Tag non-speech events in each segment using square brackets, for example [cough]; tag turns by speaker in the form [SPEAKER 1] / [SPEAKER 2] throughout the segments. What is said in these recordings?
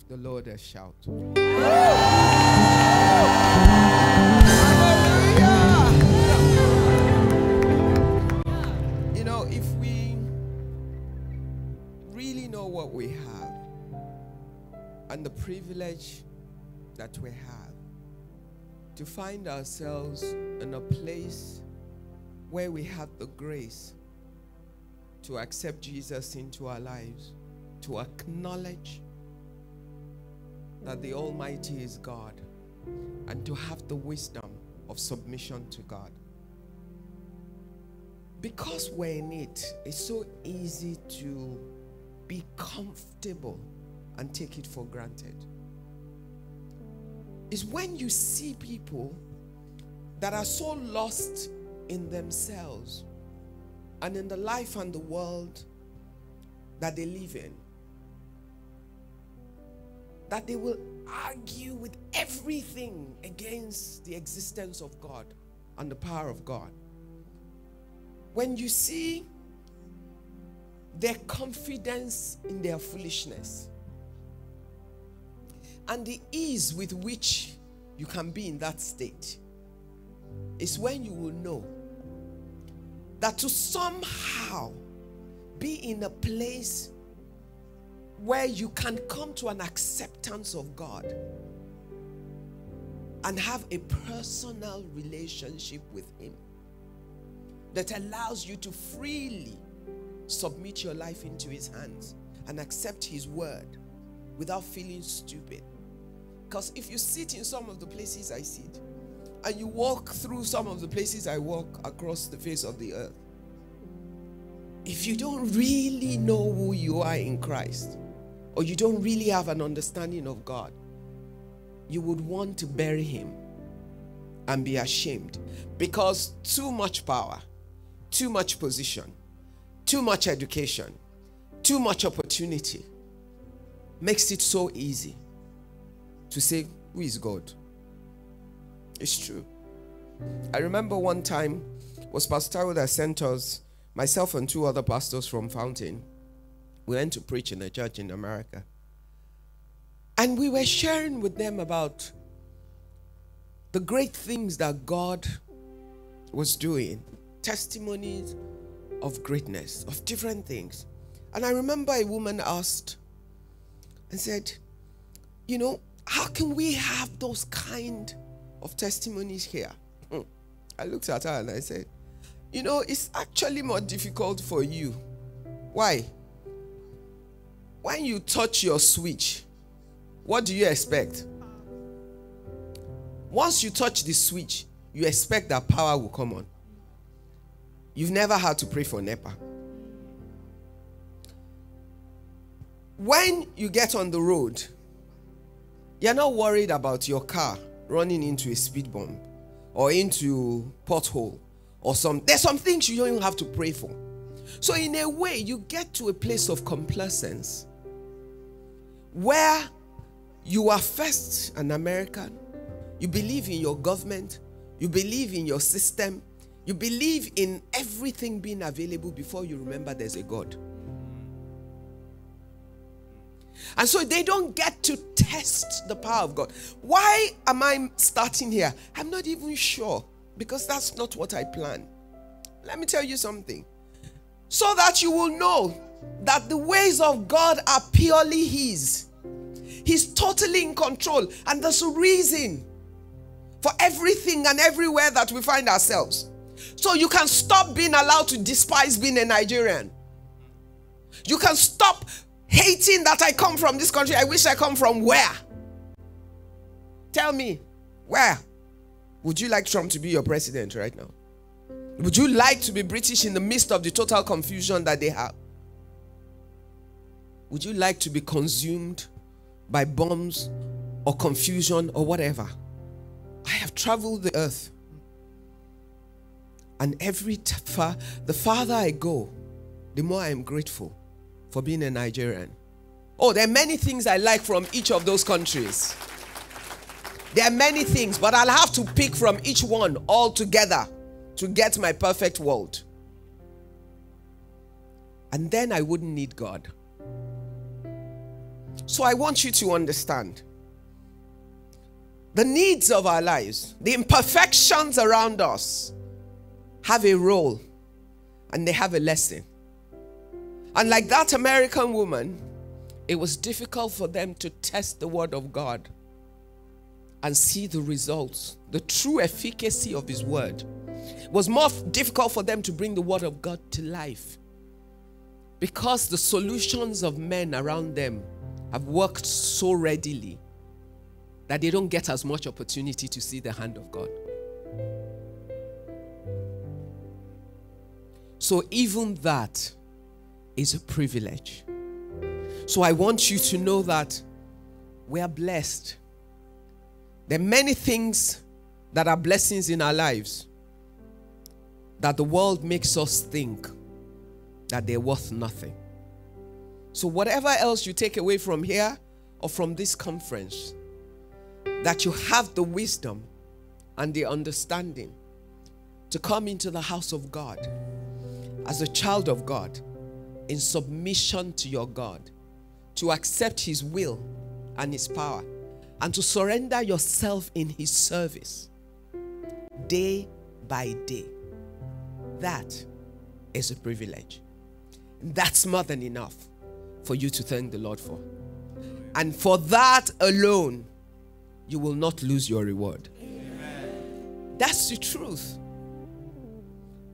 [SPEAKER 1] Give the Lord a shout. You know, if we really know what we have and the privilege that we have to find ourselves in a place where we have the grace to accept Jesus into our lives, to acknowledge that the Almighty is God, and to have the wisdom of submission to God. Because we're in it, it's so easy to be comfortable and take it for granted. Is when you see people that are so lost in themselves and in the life and the world that they live in that they will argue with everything against the existence of God and the power of God. When you see their confidence in their foolishness and the ease with which you can be in that state, is when you will know that to somehow be in a place where you can come to an acceptance of God and have a personal relationship with Him that allows you to freely submit your life into His hands and accept His word without feeling stupid. Because if you sit in some of the places I sit, and you walk through some of the places I walk across the face of the earth, if you don't really know who you are in Christ, or you don't really have an understanding of God, you would want to bury him and be ashamed because too much power, too much position, too much education, too much opportunity makes it so easy to say, Who is God? It's true. I remember one time was Pastor that sent us, myself and two other pastors from Fountain. We went to preach in a church in America. And we were sharing with them about the great things that God was doing, testimonies of greatness, of different things. And I remember a woman asked and said, You know, how can we have those kind of testimonies here. Hmm. I looked at her and I said, You know, it's actually more difficult for you. Why? When you touch your switch, what do you expect? Once you touch the switch, you expect that power will come on. You've never had to pray for NEPA. When you get on the road, you're not worried about your car running into a speed bump or into pothole or some there's some things you don't even have to pray for so in a way you get to a place of complacence where you are first an american you believe in your government you believe in your system you believe in everything being available before you remember there's a god and so they don't get to test the power of God. Why am I starting here? I'm not even sure because that's not what I plan. Let me tell you something. So that you will know that the ways of God are purely His. He's totally in control. And there's a reason for everything and everywhere that we find ourselves. So you can stop being allowed to despise being a Nigerian. You can stop hating that I come from this country. I wish I come from where? Tell me, where? Would you like Trump to be your president right now? Would you like to be British in the midst of the total confusion that they have? Would you like to be consumed by bombs or confusion or whatever? I have traveled the earth. And every t- far, the farther I go, the more I am grateful for being a Nigerian. Oh, there are many things I like from each of those countries. There are many things, but I'll have to pick from each one all together to get my perfect world. And then I wouldn't need God. So I want you to understand the needs of our lives, the imperfections around us have a role and they have a lesson. And like that American woman, it was difficult for them to test the word of God and see the results, the true efficacy of his word. It was more difficult for them to bring the word of God to life because the solutions of men around them have worked so readily that they don't get as much opportunity to see the hand of God. So, even that is a privilege. So, I want you to know that we are blessed. There are many things that are blessings in our lives that the world makes us think that they're worth nothing. So, whatever else you take away from here or from this conference, that you have the wisdom and the understanding to come into the house of God as a child of God in submission to your God, to accept His will and His power, and to surrender yourself in His service day by day. That is a privilege. That's more than enough for you to thank the Lord for. And for that alone, you will not lose your reward. Amen. That's the truth.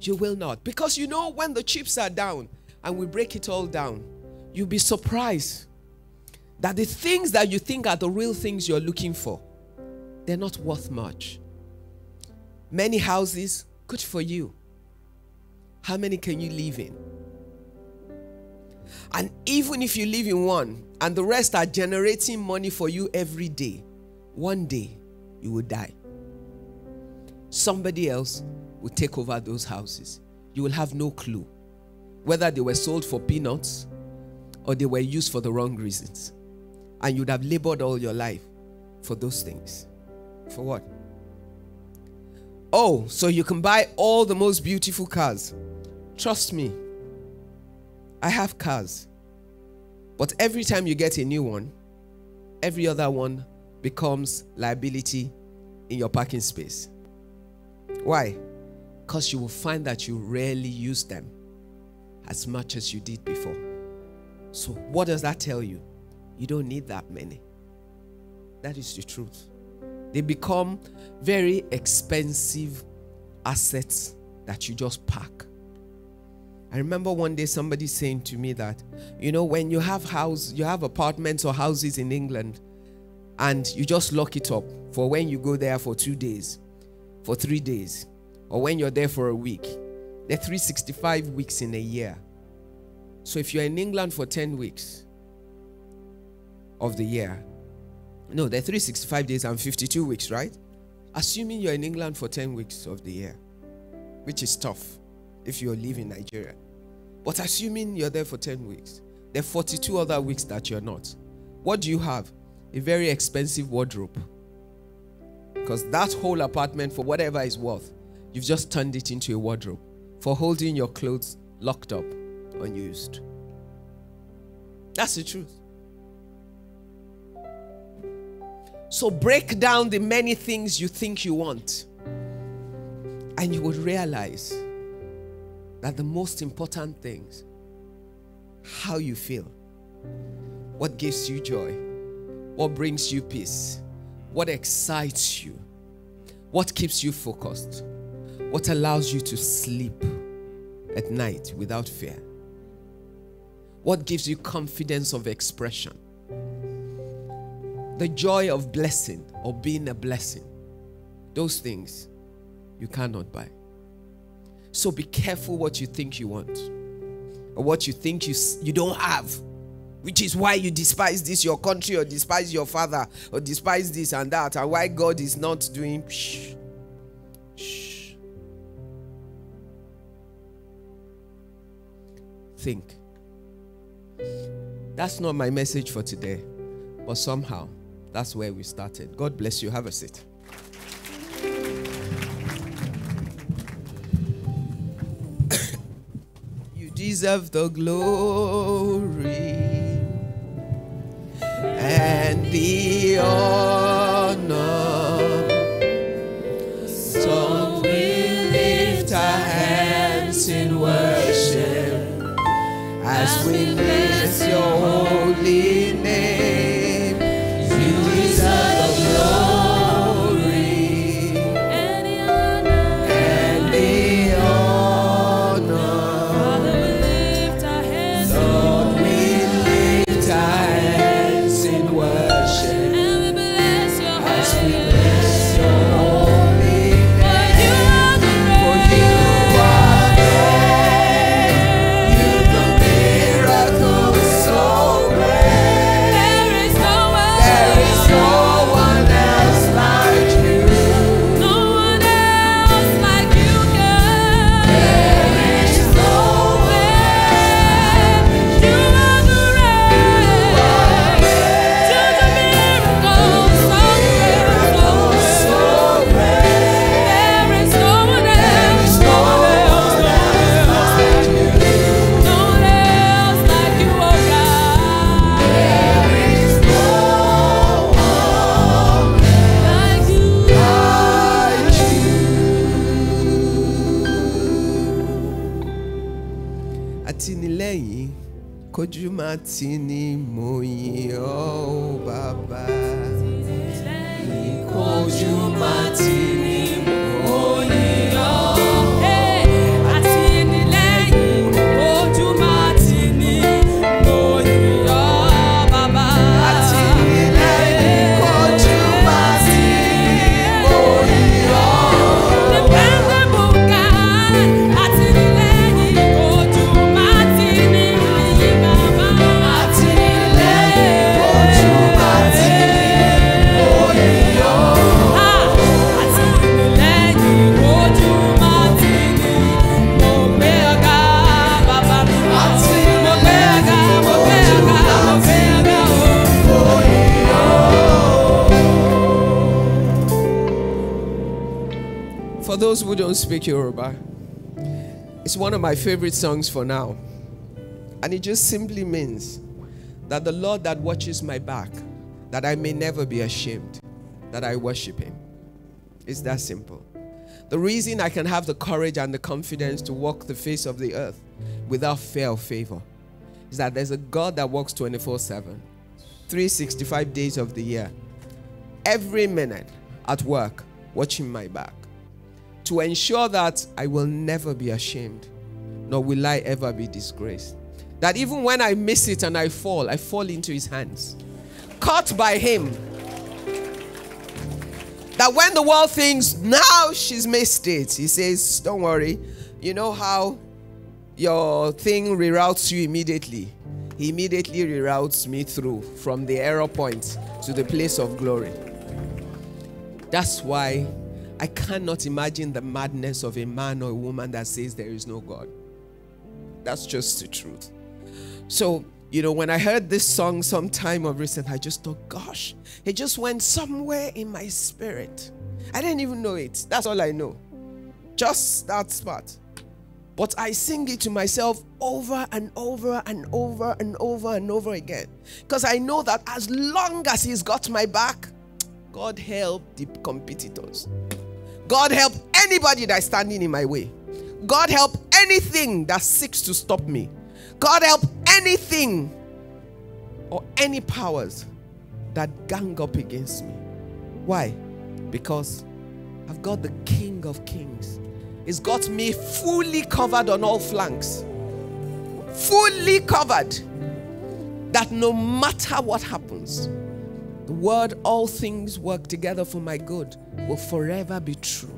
[SPEAKER 1] You will not. Because you know, when the chips are down and we break it all down, you'll be surprised that the things that you think are the real things you're looking for, they're not worth much. Many houses, good for you. How many can you live in? And even if you live in one and the rest are generating money for you every day, one day you will die. Somebody else will take over those houses. You will have no clue whether they were sold for peanuts or they were used for the wrong reasons. And you'd have labored all your life for those things. For what? Oh, so you can buy all the most beautiful cars. Trust me, I have cars. But every time you get a new one, every other one becomes liability in your parking space. Why? Because you will find that you rarely use them as much as you did before. So, what does that tell you? You don't need that many. That is the truth. They become very expensive assets that you just pack. I remember one day somebody saying to me that, you know, when you have house, you have apartments or houses in England, and you just lock it up for when you go there for two days, for three days, or when you're there for a week. There are 365 weeks in a year. So if you're in England for 10 weeks of the year, no, there are 365 days and 52 weeks, right? Assuming you're in England for 10 weeks of the year, which is tough if you live in Nigeria. But assuming you're there for 10 weeks, there are 42 other weeks that you're not. What do you have? A very expensive wardrobe. Because that whole apartment, for whatever it's worth, you've just turned it into a wardrobe for holding your clothes locked up, unused. That's the truth. So break down the many things you think you want, and you would realize that the most important things how you feel, what gives you joy, what brings you peace, what excites you, what keeps you focused, what allows you to sleep at night without fear, what gives you confidence of expression, the joy of blessing or being a blessing. Those things you cannot buy. So be careful what you think you want or what you think you, you don't have, which is why you despise this, your country, or despise your father, or despise this and that, and why God is not doing. Shh. Think. That's not my message for today, but somehow that's where we started. God bless you. Have a seat. deserve the glory and the honor. Speak Yoruba, it's one of my favorite songs for now. And it just simply means that the Lord that watches my back, that I may never be ashamed, that I worship Him. It's that simple. The reason I can have the courage and the confidence to walk the face of the earth without fear or favor is that there's a God that walks 24 7, 365 days of the year, every minute at work, watching my back to ensure that I will never be ashamed, nor will I ever be disgraced. That even when I miss it and I fall, I fall into his hands, caught by him. That when the world thinks now she's missed it, he says, Don't worry. You know how your thing reroutes you immediately? He immediately reroutes me through from the error point to the place of glory. That's why I cannot imagine the madness of a man or a woman that says there is no God. That's just the truth. So, you know, when I heard this song some time of recent, I just thought, gosh, it just went somewhere in my spirit. I didn't even know it. That's all I know. Just that spot. But I sing it to myself over and over and over and over and over again. Because I know that as long as He's got my back, God help the competitors. God help anybody that's standing in my way. God help anything that seeks to stop me. God help anything or any powers that gang up against me. Why? Because I've got the King of Kings. He's got me fully covered on all flanks. Fully covered. That no matter what happens, the word, all things work together for my good, will forever be true.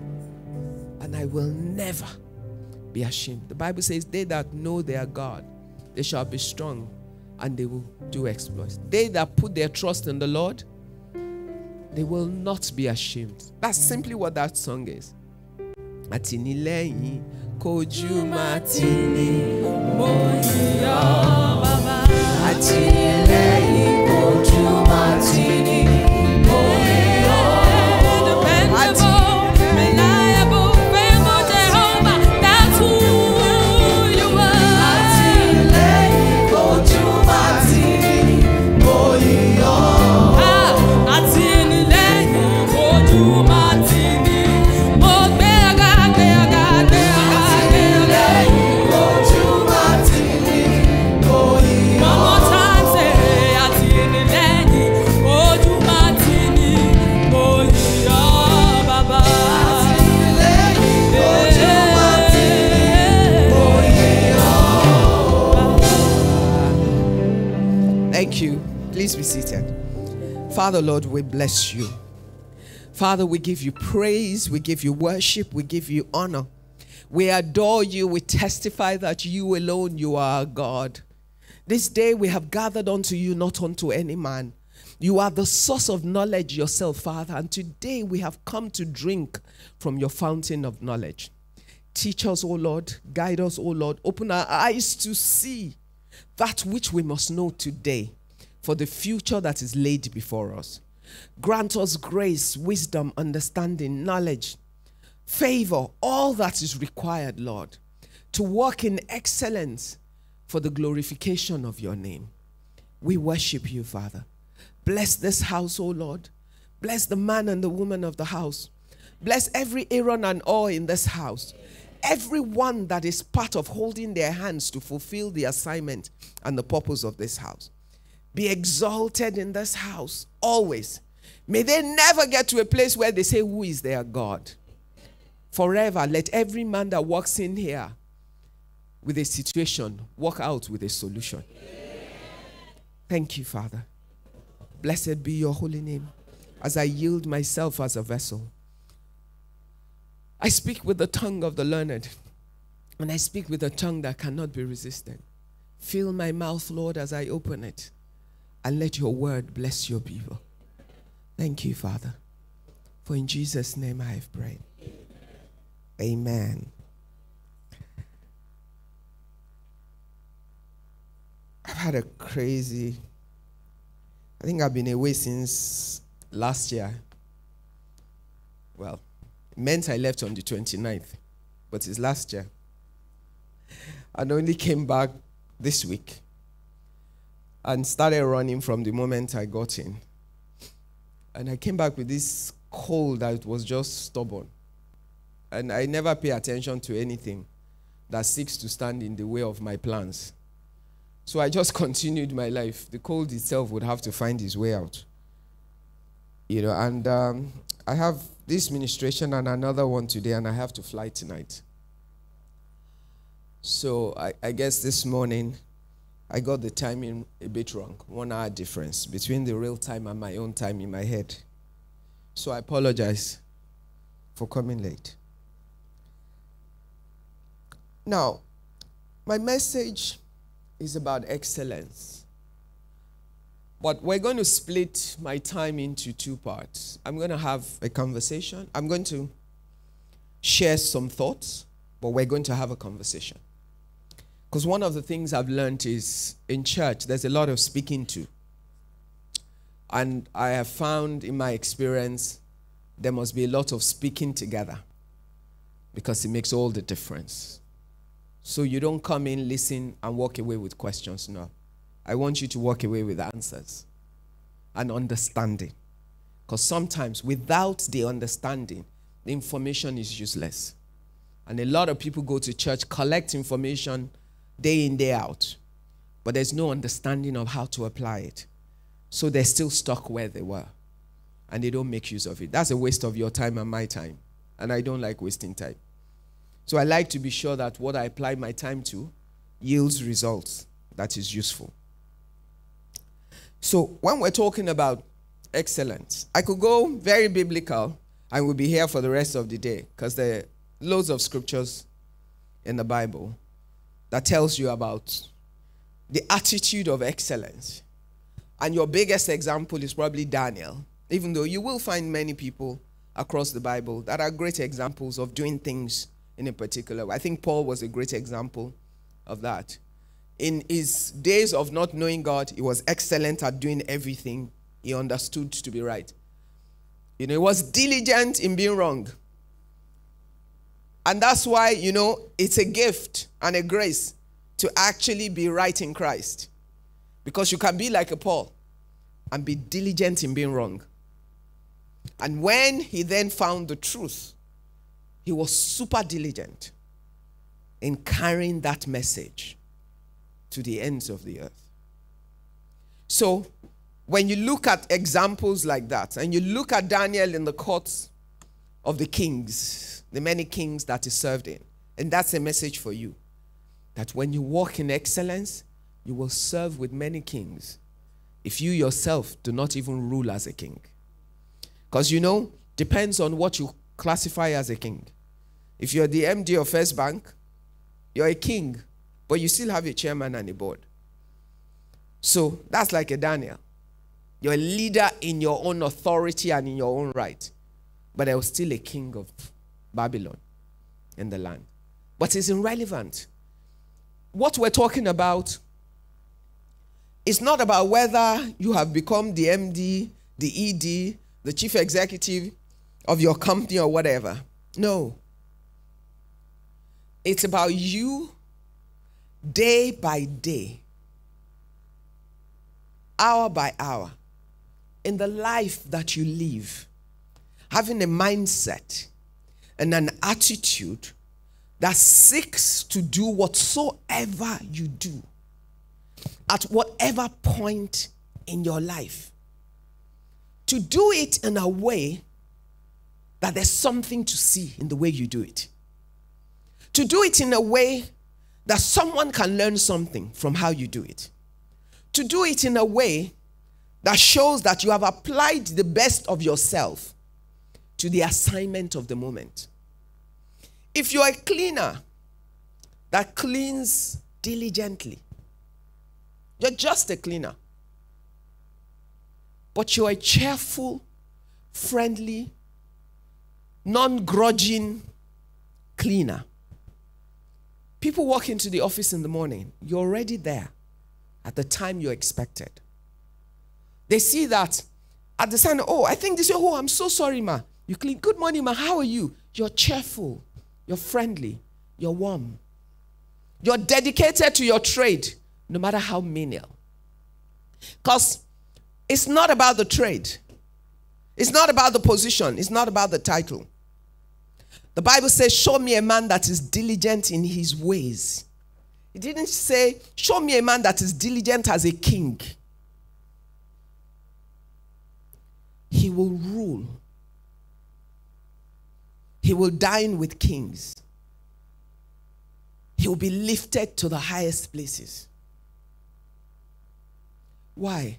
[SPEAKER 1] And I will never be ashamed. The Bible says, They that know their God, they shall be strong and they will do exploits. They that put their trust in the Lord, they will not be ashamed. That's simply what that song is. Àtìnílẹ́yìn kojú máa tì ní àtìlẹ́yìn kojú máa tì ní àtìlẹ́yìn Father, Lord, we bless you. Father, we give you praise, we give you worship, we give you honor. We adore you, we testify that you alone, you are God. This day we have gathered unto you, not unto any man. You are the source of knowledge yourself, Father, and today we have come to drink from your fountain of knowledge. Teach us, O Lord, guide us, O Lord, open our eyes to see that which we must know today for the future that is laid before us. Grant us grace, wisdom, understanding, knowledge, favor, all that is required, Lord, to walk in excellence for the glorification of your name. We worship you, Father. Bless this house, O Lord. Bless the man and the woman of the house. Bless every Aaron and all in this house. everyone that is part of holding their hands to fulfill the assignment and the purpose of this house. Be exalted in this house always. May they never get to a place where they say, Who is their God? Forever, let every man that walks in here with a situation walk out with a solution. Thank you, Father. Blessed be your holy name as I yield myself as a vessel. I speak with the tongue of the learned, and I speak with a tongue that cannot be resisted. Fill my mouth, Lord, as I open it, and let your word bless your people. Thank you, Father. For in Jesus' name I have prayed. Amen. I've had a crazy, I think I've been away since last year. Well, it meant I left on the 29th, but it's last year. And only came back this week and started running from the moment I got in. And I came back with this cold that was just stubborn. And I never pay attention to anything that seeks to stand in the way of my plans. So I just [laughs] continued my life. The cold itself would have to find its way out. You know, and um, I have this ministration and another one today, and I have to fly tonight. So I, I guess this morning I got the timing a bit wrong. One hour difference between the real time and my own time in my head. So I apologize for coming late. Now, my message is about excellence. But we're going to split my time into two parts. I'm going to have a conversation. I'm going to share some thoughts, but we're going to have a conversation. Because one of the things I've learned is in church, there's a lot of speaking to. And I have found in my experience, there must be a lot of speaking together because it makes all the difference. So you don't come in, listen, and walk away with questions. No. I want you to walk away with answers and understanding. Because sometimes without the understanding, the information is useless. And a lot of people go to church, collect information day in, day out, but there's no understanding of how to apply it. So they're still stuck where they were and they don't make use of it. That's a waste of your time and my time. And I don't like wasting time. So I like to be sure that what I apply my time to yields results that is useful. So when we're talking about excellence, I could go very biblical and we'll be here for the rest of the day because there are loads of scriptures in the Bible that tells you about the attitude of excellence. And your biggest example is probably Daniel, even though you will find many people across the Bible that are great examples of doing things in a particular way. I think Paul was a great example of that. In his days of not knowing God, he was excellent at doing everything he understood to be right. You know, he was diligent in being wrong. And that's why, you know, it's a gift and a grace to actually be right in Christ. Because you can be like a Paul and be diligent in being wrong. And when he then found the truth, he was super diligent in carrying that message to the ends of the earth. So, when you look at examples like that, and you look at Daniel in the courts of the kings, the many kings that he served in, and that's a message for you that when you walk in excellence, you will serve with many kings if you yourself do not even rule as a king. Because you know, depends on what you classify as a king. If you're the MD of First Bank, you're a king, but you still have a chairman and a board. So that's like a Daniel. You're a leader in your own authority and in your own right, but there was still a king of Babylon in the land. But it's irrelevant. What we're talking about is not about whether you have become the MD, the ED, the chief executive of your company or whatever. No. It's about you day by day, hour by hour, in the life that you live, having a mindset and an attitude that seeks to do whatsoever you do at whatever point in your life. To do it in a way that there's something to see in the way you do it. To do it in a way that someone can learn something from how you do it. To do it in a way that shows that you have applied the best of yourself to the assignment of the moment. If you're a cleaner that cleans diligently, you're just a cleaner. But you're a cheerful, friendly, non grudging cleaner. People walk into the office in the morning, you're already there at the time you're expected. They see that at the sign, oh, I think this, oh, I'm so sorry, ma. You clean. Good morning, ma. How are you? You're cheerful, you're friendly, you're warm. You're dedicated to your trade, no matter how menial. Because it's not about the trade, it's not about the position, it's not about the title. The Bible says, Show me a man that is diligent in his ways. It didn't say, Show me a man that is diligent as a king. He will rule, he will dine with kings, he will be lifted to the highest places. Why?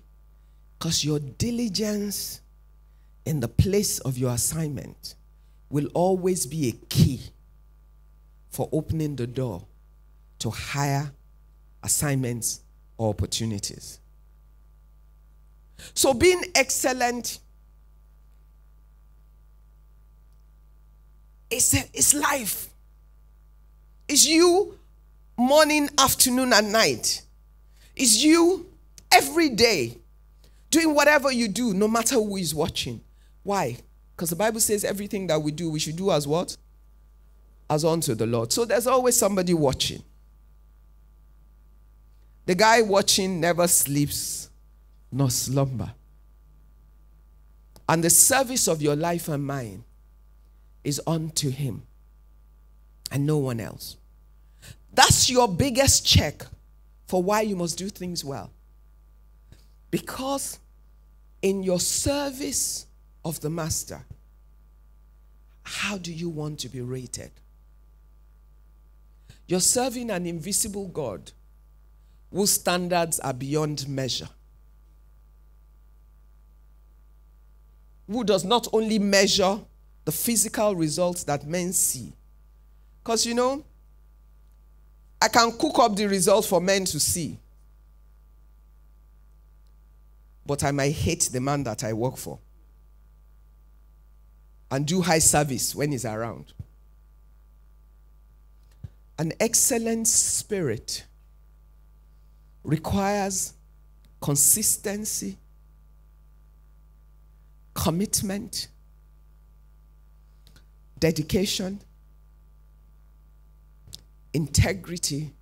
[SPEAKER 1] Because your diligence in the place of your assignment will always be a key for opening the door to higher assignments or opportunities. So, being excellent is, is life. It's you morning, afternoon, and night. It's you every day doing whatever you do, no matter who is watching. Why? Because the Bible says everything that we do, we should do as what? As unto the Lord. So there's always somebody watching. The guy watching never sleeps nor slumber. And the service of your life and mine is unto him and no one else. That's your biggest check for why you must do things well. Because in your service of the master, how do you want to be rated? You're serving an invisible God whose standards are beyond measure. Who does not only measure the physical results that men see. Because you know, I can cook up the results for men to see. But I might hate the man that I work for and do high service when he's around. An excellent spirit requires consistency, commitment, dedication, integrity,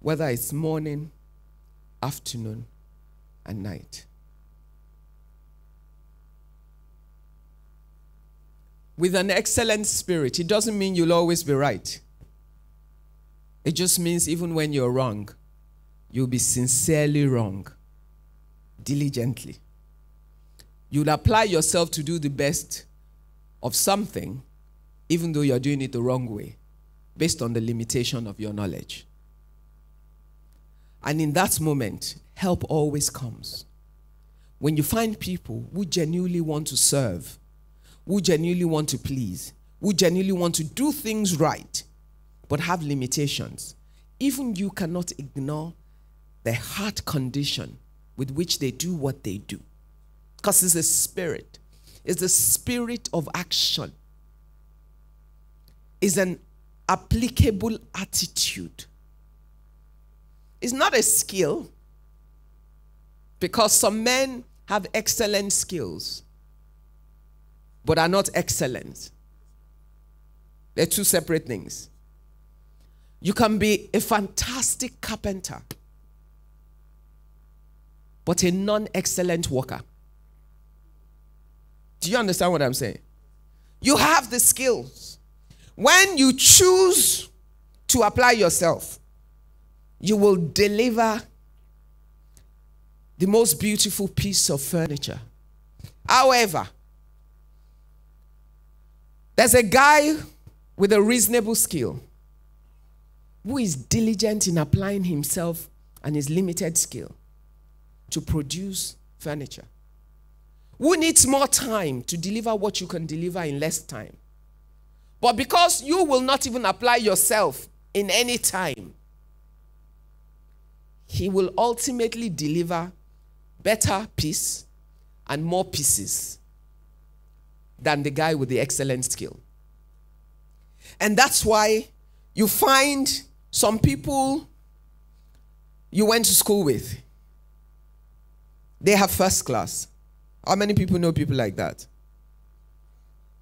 [SPEAKER 1] whether it's morning, afternoon, and night. With an excellent spirit, it doesn't mean you'll always be right. It just means even when you're wrong, you'll be sincerely wrong, diligently. You'll apply yourself to do the best of something, even though you're doing it the wrong way, based on the limitation of your knowledge. And in that moment, help always comes. When you find people who genuinely want to serve, who genuinely want to please, who genuinely want to do things right, but have limitations, even you cannot ignore the heart condition with which they do what they do. Because it's a spirit, it's the spirit of action, it's an applicable attitude. It's not a skill, because some men have excellent skills, but are not excellent. They're two separate things. You can be a fantastic carpenter, but a non excellent worker. Do you understand what I'm saying? You have the skills. When you choose to apply yourself, you will deliver the most beautiful piece of furniture. However, there's a guy with a reasonable skill who is diligent in applying himself and his limited skill to produce furniture. Who needs more time to deliver what you can deliver in less time? But because you will not even apply yourself in any time, he will ultimately deliver better piece and more pieces than the guy with the excellent skill. And that's why you find some people you went to school with, they have first class. How many people know people like that?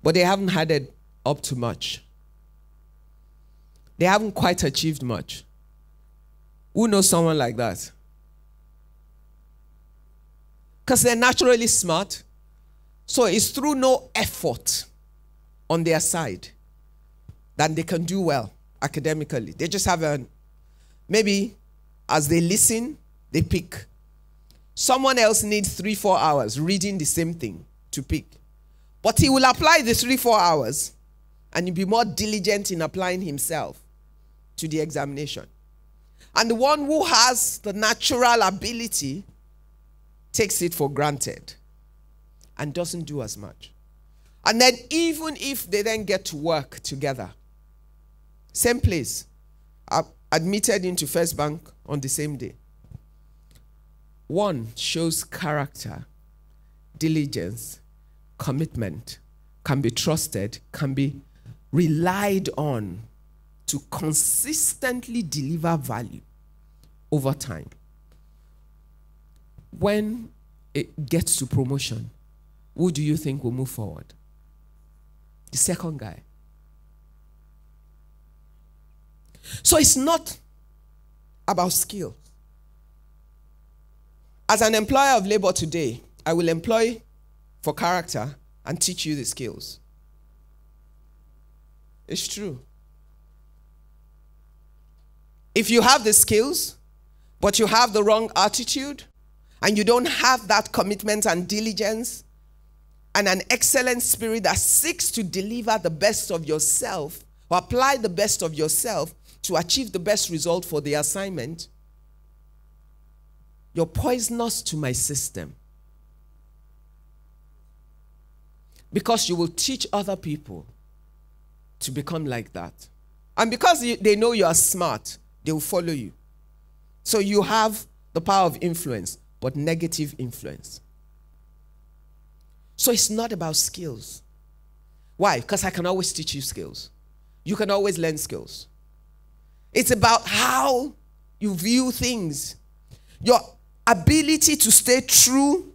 [SPEAKER 1] But they haven't had it up to much. They haven't quite achieved much. Who knows someone like that? Because they're naturally smart. So it's through no effort on their side that they can do well academically. They just have a, maybe as they listen, they pick. Someone else needs three, four hours reading the same thing to pick. But he will apply the three, four hours and he'll be more diligent in applying himself to the examination. And the one who has the natural ability takes it for granted and doesn't do as much. And then, even if they then get to work together, same place, uh, admitted into First Bank on the same day. One shows character, diligence, commitment, can be trusted, can be relied on to consistently deliver value over time. When it gets to promotion, who do you think will move forward? The second guy. So it's not about skill. As an employer of labor today, I will employ for character and teach you the skills. It's true. If you have the skills, but you have the wrong attitude, and you don't have that commitment and diligence, and an excellent spirit that seeks to deliver the best of yourself, or apply the best of yourself to achieve the best result for the assignment, you're poisonous to my system. Because you will teach other people to become like that. And because they know you are smart, they will follow you. So you have the power of influence, but negative influence. So it's not about skills. Why? Because I can always teach you skills. You can always learn skills. It's about how you view things, your ability to stay true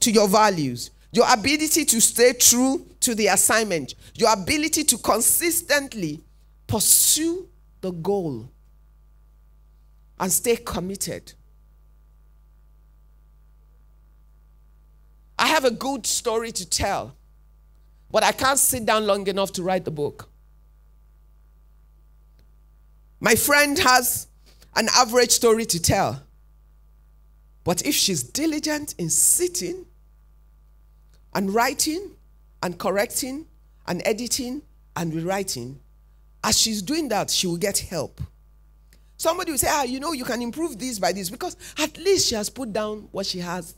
[SPEAKER 1] to your values, your ability to stay true to the assignment, your ability to consistently pursue the goal and stay committed. I have a good story to tell, but I can't sit down long enough to write the book. My friend has an average story to tell. But if she's diligent in sitting and writing and correcting and editing and rewriting, as she's doing that, she will get help. Somebody will say, ah, you know, you can improve this by this because at least she has put down what she has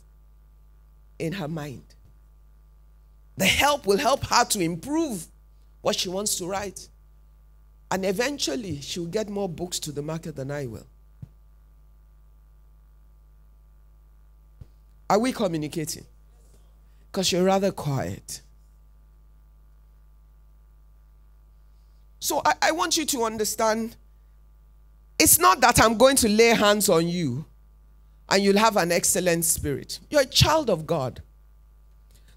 [SPEAKER 1] in her mind. The help will help her to improve what she wants to write. And eventually, she'll get more books to the market than I will. Are we communicating? Because you're rather quiet. So I, I, want you to understand it's not that I'm going to lay hands on you and you'll have an excellent spirit. You're a child of God.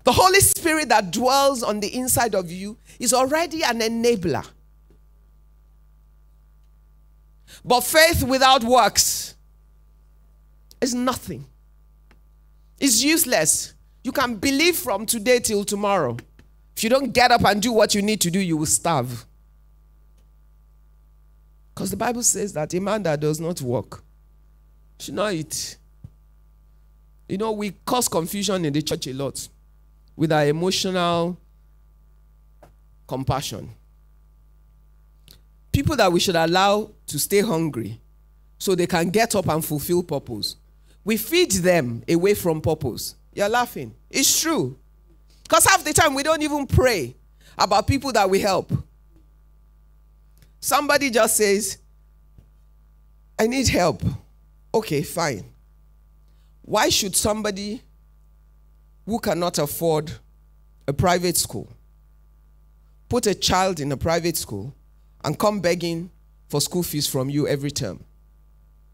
[SPEAKER 1] The Holy Spirit that dwells on the inside of you is already an enabler. But faith without works is nothing. It's useless. You can believe from today till tomorrow. If you don't get up and do what you need to do, you will starve. Because the Bible says that a man that does not work should not eat. You know, we cause confusion in the church a lot with our emotional compassion. People that we should allow to stay hungry so they can get up and fulfill purpose. We feed them away from purpose. You're laughing. It's true. Because half the time we don't even pray about people that we help. Somebody just says, I need help. Okay, fine. Why should somebody who cannot afford a private school put a child in a private school and come begging for school fees from you every term?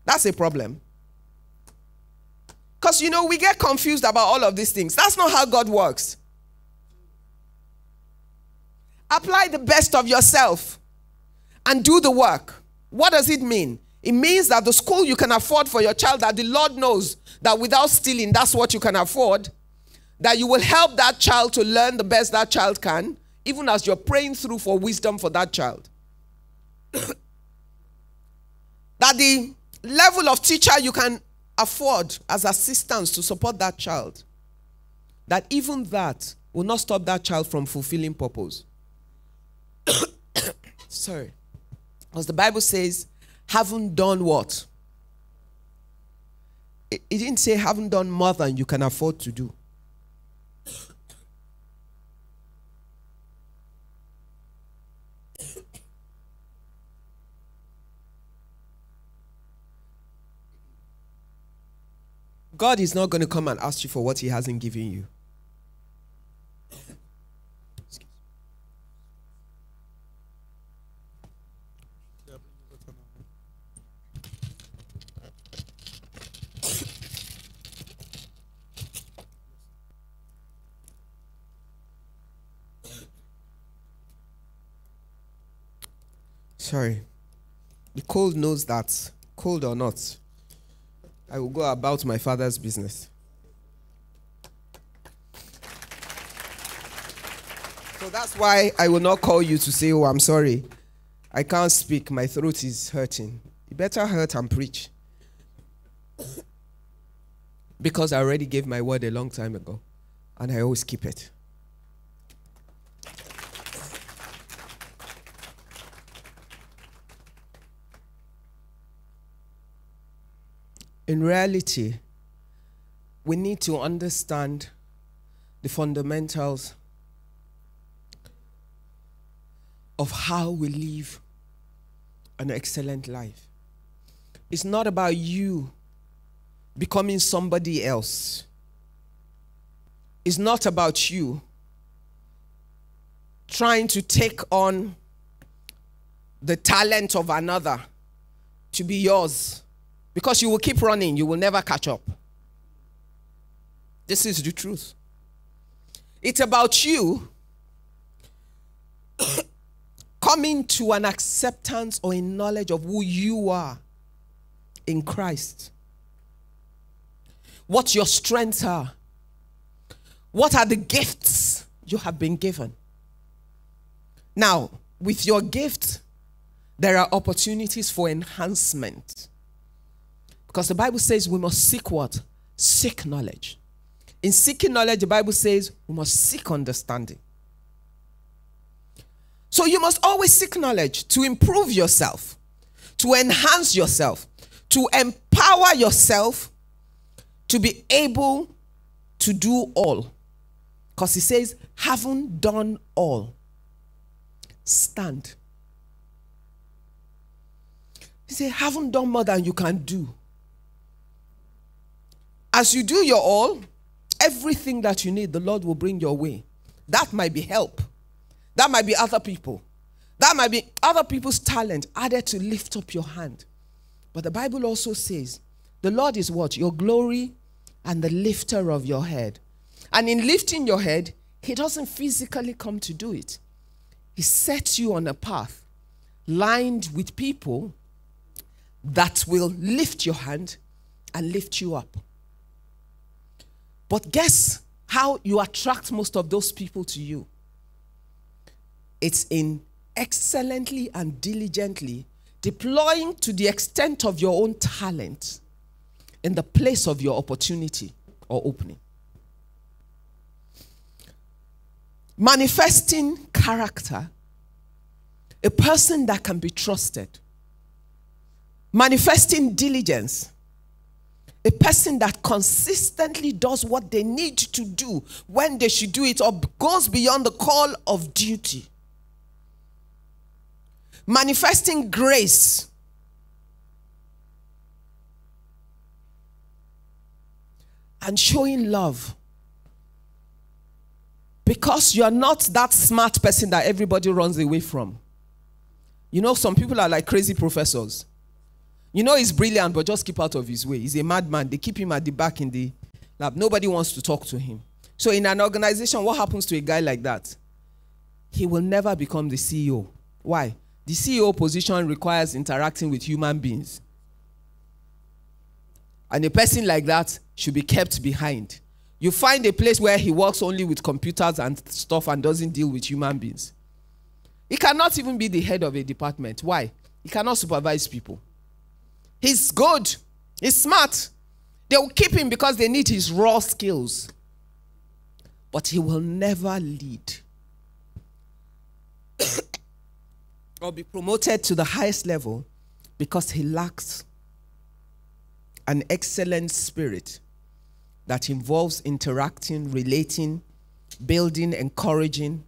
[SPEAKER 1] That's a problem. Because, you know, we get confused about all of these things. That's not how God works. Apply the best of yourself and do the work. What does it mean? It means that the school you can afford for your child, that the Lord knows that without stealing, that's what you can afford, that you will help that child to learn the best that child can, even as you're praying through for wisdom for that child. [coughs] that the level of teacher you can afford as assistance to support that child, that even that will not stop that child from fulfilling purpose. [coughs] Sorry. Because the Bible says, haven't done what? It, it didn't say haven't done more than you can afford to do. God is not going to come and ask you for what He hasn't given you. Sorry. The cold knows that, cold or not, I will go about my father's business. So that's why I will not call you to say, Oh, I'm sorry. I can't speak. My throat is hurting. You better hurt and preach. because I already gave my word a long time ago, and I always keep it. In reality, we need to understand the fundamentals of how we live an excellent life. It's not about you becoming somebody else. It's not about you trying to take on the talent of another to be yours because you will keep running, you will never catch up. This is the truth. It's about you [coughs] coming to an acceptance or a knowledge of who you are in Christ. What your strengths are. What are the gifts you have been given? Now, with your gift, there are opportunities for enhancement. Because the Bible says we must seek what? Seek knowledge. In seeking knowledge, the Bible says we must seek understanding. So you must always seek knowledge to improve yourself, to enhance yourself, to empower yourself to be able to do all. Because he says, haven't done all. Stand. He said, haven't done more than you can do. As you do your all, everything that you need, the Lord will bring your way. That might be help. That might be other people. That might be other people's talent added to lift up your hand. But the Bible also says, the Lord is what? Your glory and the lifter of your head. And in lifting your head, He doesn't physically come to do it. He sets you on a path lined with people that will lift your hand and lift you up. But guess how you attract most of those people to you. It's in excellently and diligently deploying to the extent of your own talent in the place of your opportunity or opening. Manifesting character, a person that can be trusted. Manifesting diligence, a person that consistently does what they need to do when they should do it or goes beyond the call of duty. Manifesting grace. And showing love. Because you're not that smart person that everybody runs away from. You know, some people are like crazy professors. You know he's brilliant, but just keep out of his way. He's a madman. They keep him at the back in the lab. Nobody wants to talk to him. So in an organization, what happens to a guy like that? He will never become the CEO. Why? The CEO position requires interacting with human beings. And a person like that should be kept behind. You find a place where he works only with computers and stuff and doesn't deal with human beings. He cannot even be the head of a department. Why? He cannot supervise people. He's good. He's smart. They will keep him because they need his raw skills. But he will never lead [coughs] or be promoted to the highest level because he lacks an excellent spirit that involves interacting, relating, building, encouraging,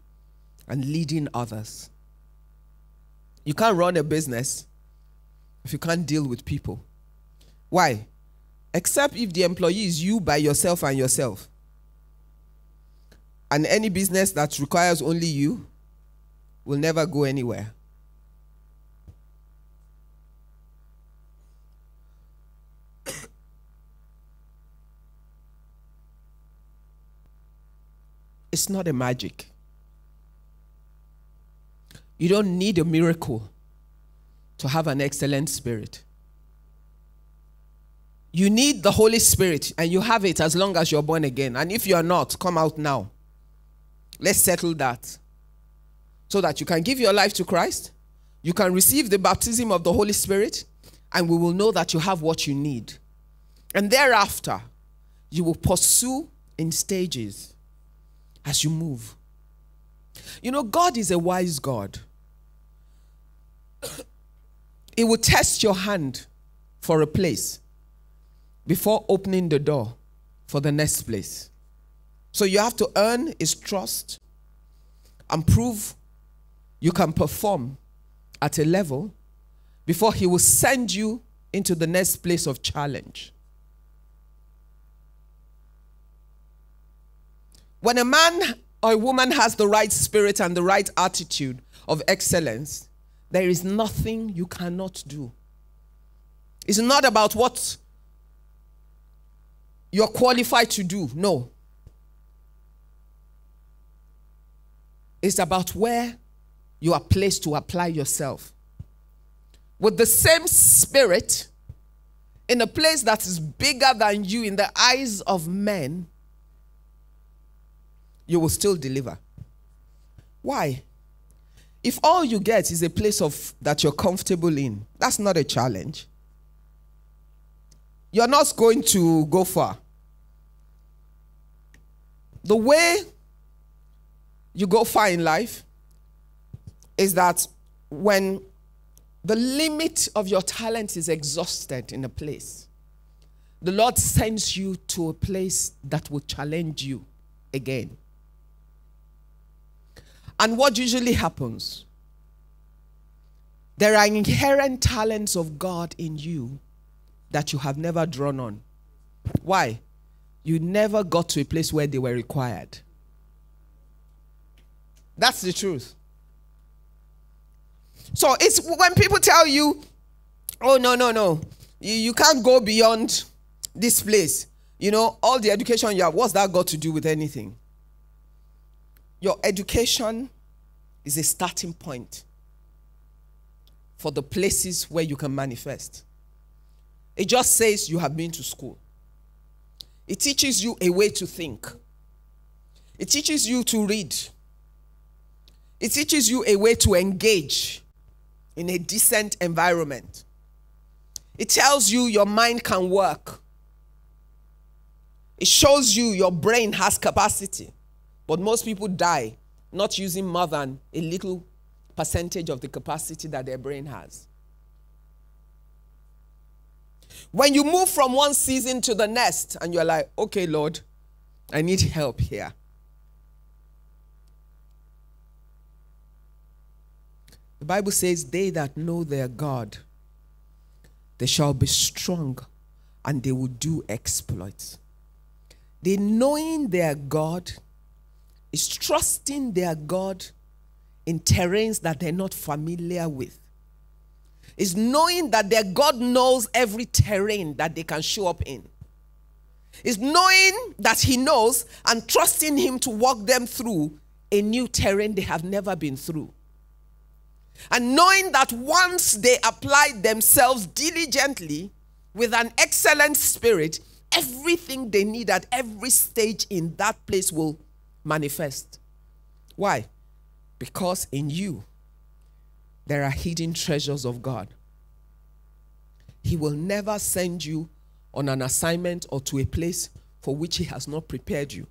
[SPEAKER 1] and leading others. You can't run a business if you can't deal with people. Why? Except if the employee is you by yourself and yourself. And any business that requires only you will never go anywhere. it's not a magic. You don't need a miracle to have an excellent spirit. You need the Holy Spirit, and you have it as long as you're born again. And if you're not, come out now. Let's settle that. So that you can give your life to Christ, you can receive the baptism of the Holy Spirit, and we will know that you have what you need. And thereafter, you will pursue in stages as you move. You know, God is a wise God. He will test your hand for a place before opening the door for the next place. So you have to earn his trust and prove you can perform at a level before he will send you into the next place of challenge. When a man or a woman has the right spirit and the right attitude of excellence, there is nothing you cannot do. It's not about what you're qualified to do. No. It's about where you are placed to apply yourself. With the same spirit, in a place that is bigger than you in the eyes of men, you will still deliver. Why? If all you get is a place of that you're comfortable in, that's not a challenge. You're not going to go far. The way you go far in life is that when the limit of your talent is exhausted in a place, the Lord sends you to a place that will challenge you again. And what usually happens? There are inherent talents of God in you that you have never drawn on. Why? You never got to a place where they were required. That's the truth. So it's when people tell you, oh, no, no, no, you, you can't go beyond this place. You know, all the education you have, what's that got to do with anything? Your education is a starting point for the places where you can manifest. It just says you have been to school. It teaches you a way to think. It teaches you to read. It teaches you a way to engage in a decent environment. It tells you your mind can work. It shows you your brain has capacity. But most people die not using more than a little percentage of the capacity that their brain has. When you move from one season to the next and you're like, okay, Lord, I need help here. The Bible says, They that know their God, they shall be strong and they will do exploits. They knowing their God is trusting their God in terrains that they're not familiar with. Is knowing that their God knows every terrain that they can show up in. Is knowing that He knows and trusting Him to walk them through a new terrain they have never been through. And knowing that once they apply themselves diligently with an excellent spirit, everything they need at every stage in that place will manifest. Why? Because in you, there are hidden treasures of God. He will never send you on an assignment or to a place for which He has not prepared you.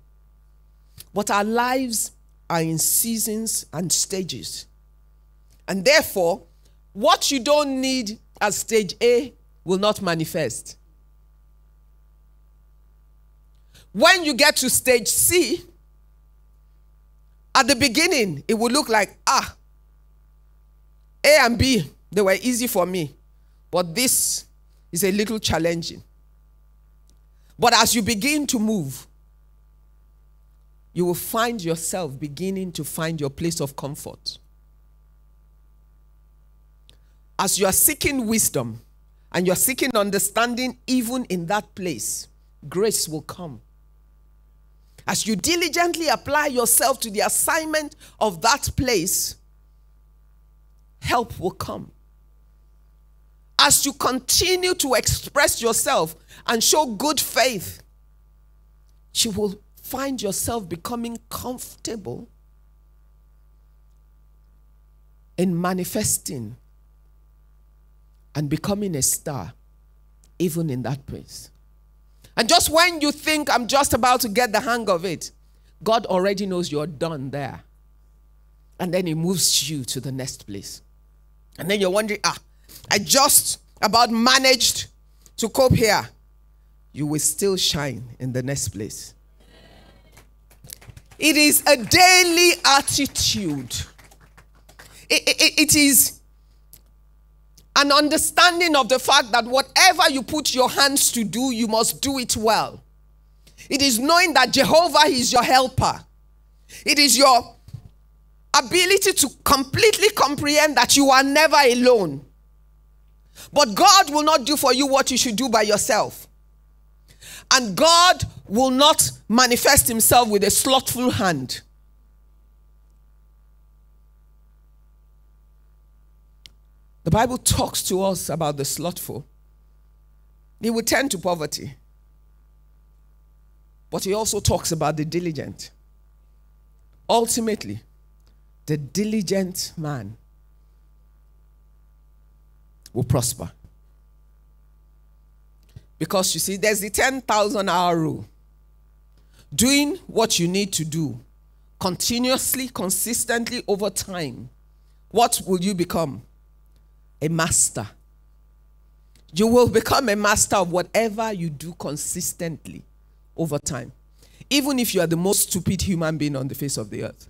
[SPEAKER 1] But our lives are in seasons and stages. And therefore, what you don't need at stage A will not manifest. When you get to stage C, at the beginning, it will look like, ah, A and B, they were easy for me. But this is a little challenging. But as you begin to move, you will find yourself beginning to find your place of comfort as you are seeking wisdom and you're seeking understanding, even in that place, grace will come. As you diligently apply yourself to the assignment of that place, help will come. As you continue to express yourself and show good faith, you will find yourself becoming comfortable in manifesting and becoming a star, even in that place. And just when you think I'm just about to get the hang of it, God already knows you're done there. And then He moves you to the next place. And then you're wondering, ah, I just about managed to cope here. You will still shine in the next place. It is a daily attitude. it, it, it is an understanding of the fact that whatever you put your hands to do, you must do it well. It is knowing that Jehovah is your helper. It is your ability to completely comprehend that you are never alone. But God will not do for you what you should do by yourself. And God will not manifest himself with a slothful hand. The Bible talks to us about the slothful. He will tend to poverty. But he also talks about the diligent. Ultimately, the diligent man will prosper. Because you see, there's the 10,000 hour rule. Doing what you need to do continuously, consistently over time, what will you become? A master. You will become a master of whatever you do consistently over time, even if you are the most stupid human being on the face of the earth.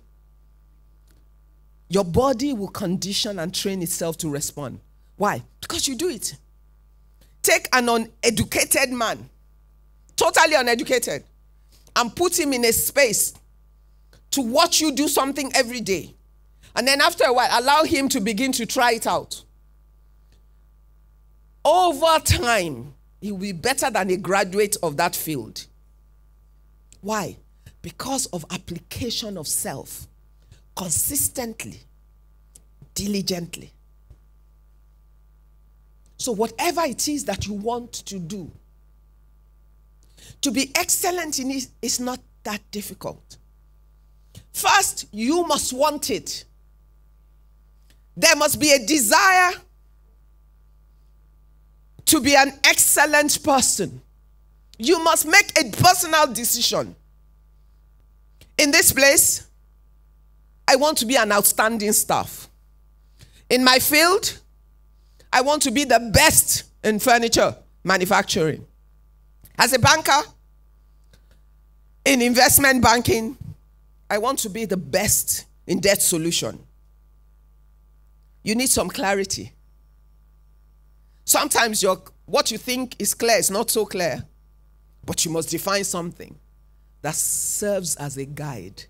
[SPEAKER 1] Your body will condition and train itself to respond. Why? Because you do it. Take an uneducated man, totally uneducated, and put him in a space to watch you do something every day. And then after a while, allow him to begin to try it out over time, he will be better than a graduate of that field. Why? Because of application of self consistently, diligently. So, whatever it is that you want to do, to be excellent in it is not that difficult. First, you must want it. There must be a desire to be an excellent person. You must make a personal decision. In this place, I want to be an outstanding staff. In my field, I want to be the best in furniture manufacturing. As a banker, in investment banking, I want to be the best in debt solution. You need some clarity. Sometimes your, what you think is clear is not so clear, but you must define something that serves as a guide.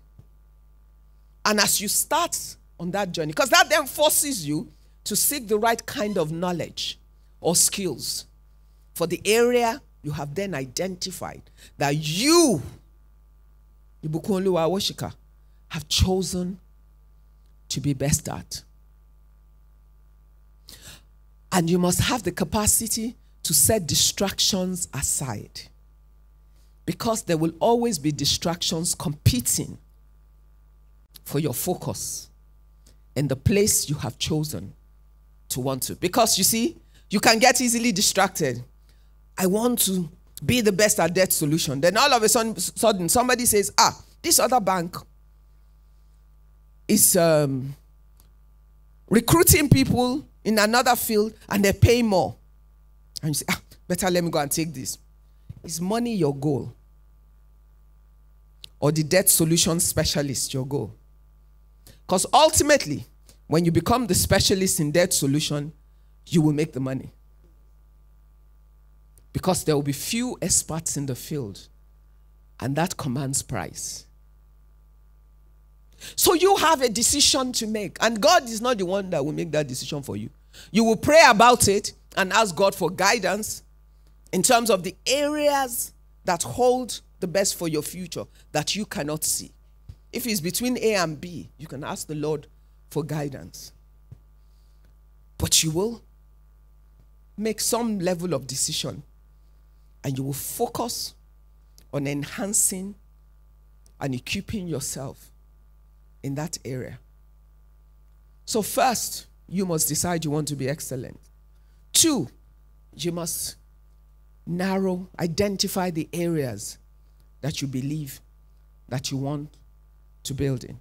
[SPEAKER 1] And as you start on that journey, because that then forces you to seek the right kind of knowledge or skills for the area you have then identified that you, Ibukunoluwa Awosika, have chosen to be best at. And you must have the capacity to set distractions aside. Because there will always be distractions competing for your focus in the place you have chosen to want to. Because you see, you can get easily distracted. I want to be the best at debt solution. Then all of a sudden, somebody says, ah, this other bank is um, recruiting people in another field and they pay more. And you say, ah, better let me go and take this. Is money your goal? Or the debt solution specialist your goal? Because ultimately, when you become the specialist in debt solution, you will make the money. Because there will be few experts in the field, and that commands price. So you have a decision to make. And God is not the one that will make that decision for you. You will pray about it and ask God for guidance in terms of the areas that hold the best for your future that you cannot see. If it's between A and B, you can ask the Lord for guidance. But you will make some level of decision and you will focus on enhancing and equipping yourself in that area. So, first, you must decide you want to be excellent. Two, you must narrow, identify the areas that you believe that you want to build in.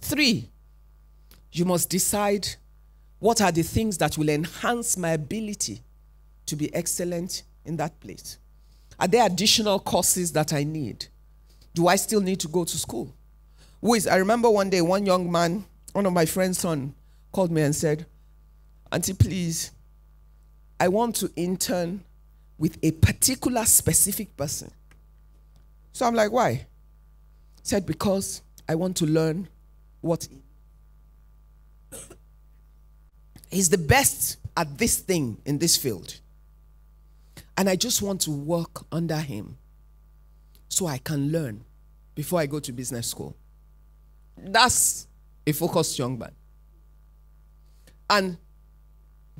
[SPEAKER 1] Three, you must decide what are the things that will enhance my ability to be excellent in that place. Are there additional courses that I need? Do I still need to go to school? I remember one day, one young man, one of my friend's son, called me and said, Auntie, please, I want to intern with a particular specific person. So I'm like, why? He said, because I want to learn what he's the best at this thing in this field. And I just want to work under him so I can learn before I go to business school. That's a focused young man. And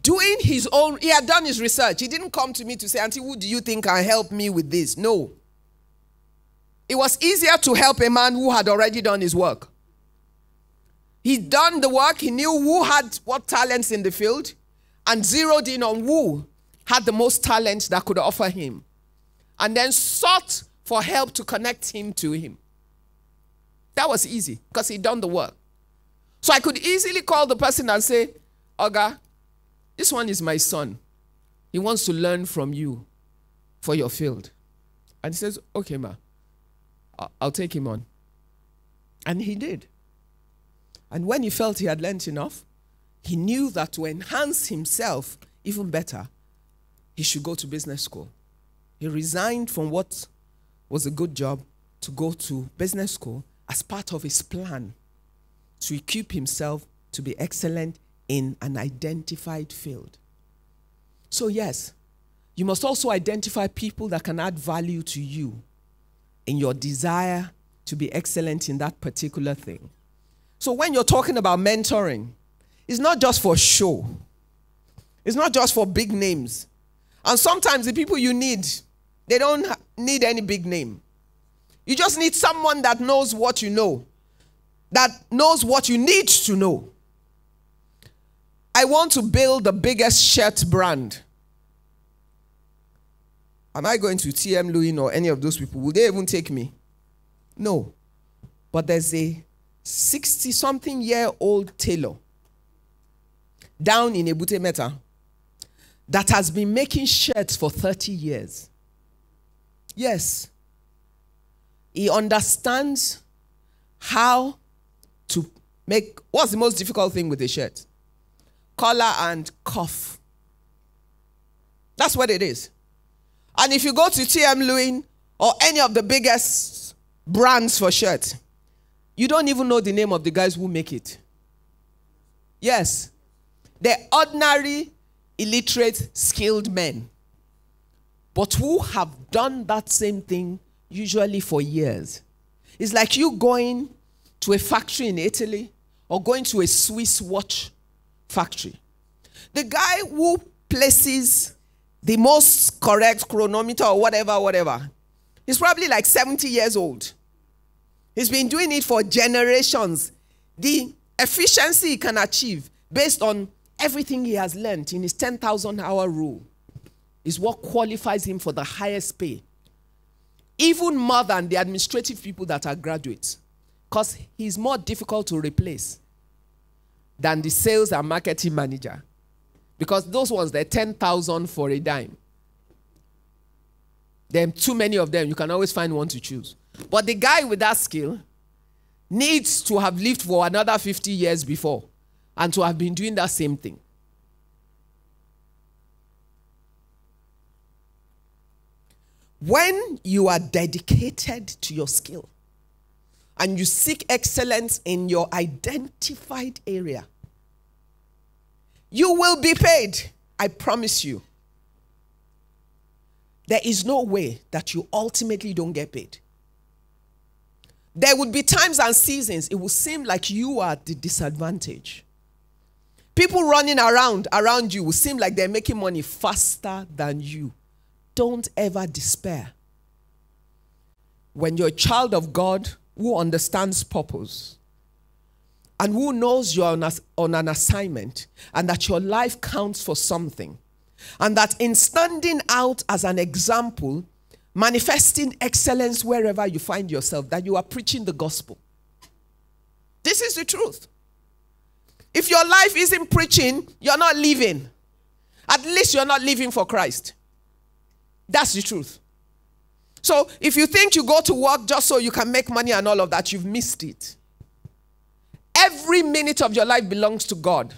[SPEAKER 1] doing his own, he had done his research. He didn't come to me to say, Auntie, who do you think can help me with this? No. It was easier to help a man who had already done his work. He'd done the work, he knew who had what talents in the field, and zeroed in on who had the most talent that could offer him. And then sought for help to connect him to him. That was easy because he'd done the work. So I could easily call the person and say, Oga, this one is my son. He wants to learn from you for your field. And he says, Okay, ma, I'll take him on. And he did. And when he felt he had learned enough, he knew that to enhance himself even better, he should go to business school. He resigned from what was a good job to go to business school as part of his plan to equip himself to be excellent in an identified field. So, yes, you must also identify people that can add value to you in your desire to be excellent in that particular thing. So, when you're talking about mentoring, it's not just for show, it's not just for big names. And sometimes the people you need, they don't need any big name. You just need someone that knows what you know that knows what you need to know. I want to build the biggest shirt brand. Am I going to TM Lewin or any of those people? Will they even take me? No. But there's a 60 something year old tailor down in Ebute Metta that has been making shirts for 30 years. Yes. He understands how to make what's the most difficult thing with a shirt? Collar and cuff. That's what it is. And if you go to TM Lewin or any of the biggest brands for shirts, you don't even know the name of the guys who make it. Yes. They're ordinary, illiterate, skilled men. But who have done that same thing usually for years. It's like you going to a factory in Italy or going to a Swiss watch factory. The guy who places the most correct chronometer or whatever, whatever, he's probably like 70 years old. He's been doing it for generations. The efficiency he can achieve based on everything he has learned in his 10,000 hour rule is what qualifies him for the highest pay. Even more than the administrative people that are graduates. Because he's more difficult to replace than the sales and marketing manager. Because those ones, they're 10,000 for a dime. There are too many of them. You can always find one to choose. But the guy with that skill needs to have lived for another 50 years before and to have been doing that same thing. When you are dedicated to your skill and you seek excellence in your identified area, you will be paid. I promise you. There is no way that you ultimately don't get paid. There would be times and seasons it will seem like you are at the disadvantage. People running around around you will seem like they're making money faster than you. Don't ever despair. When you're a child of God who understands purpose and who knows you're on, on an assignment and that your life counts for something, and that in standing out as an example, manifesting excellence wherever you find yourself, that you are preaching the gospel. This is the truth. If your life isn't preaching, you're not living. At least you're not living for Christ. That's the truth. So if you think you go to work just so you can make money and all of that, you've missed it. Every minute of your life belongs to God.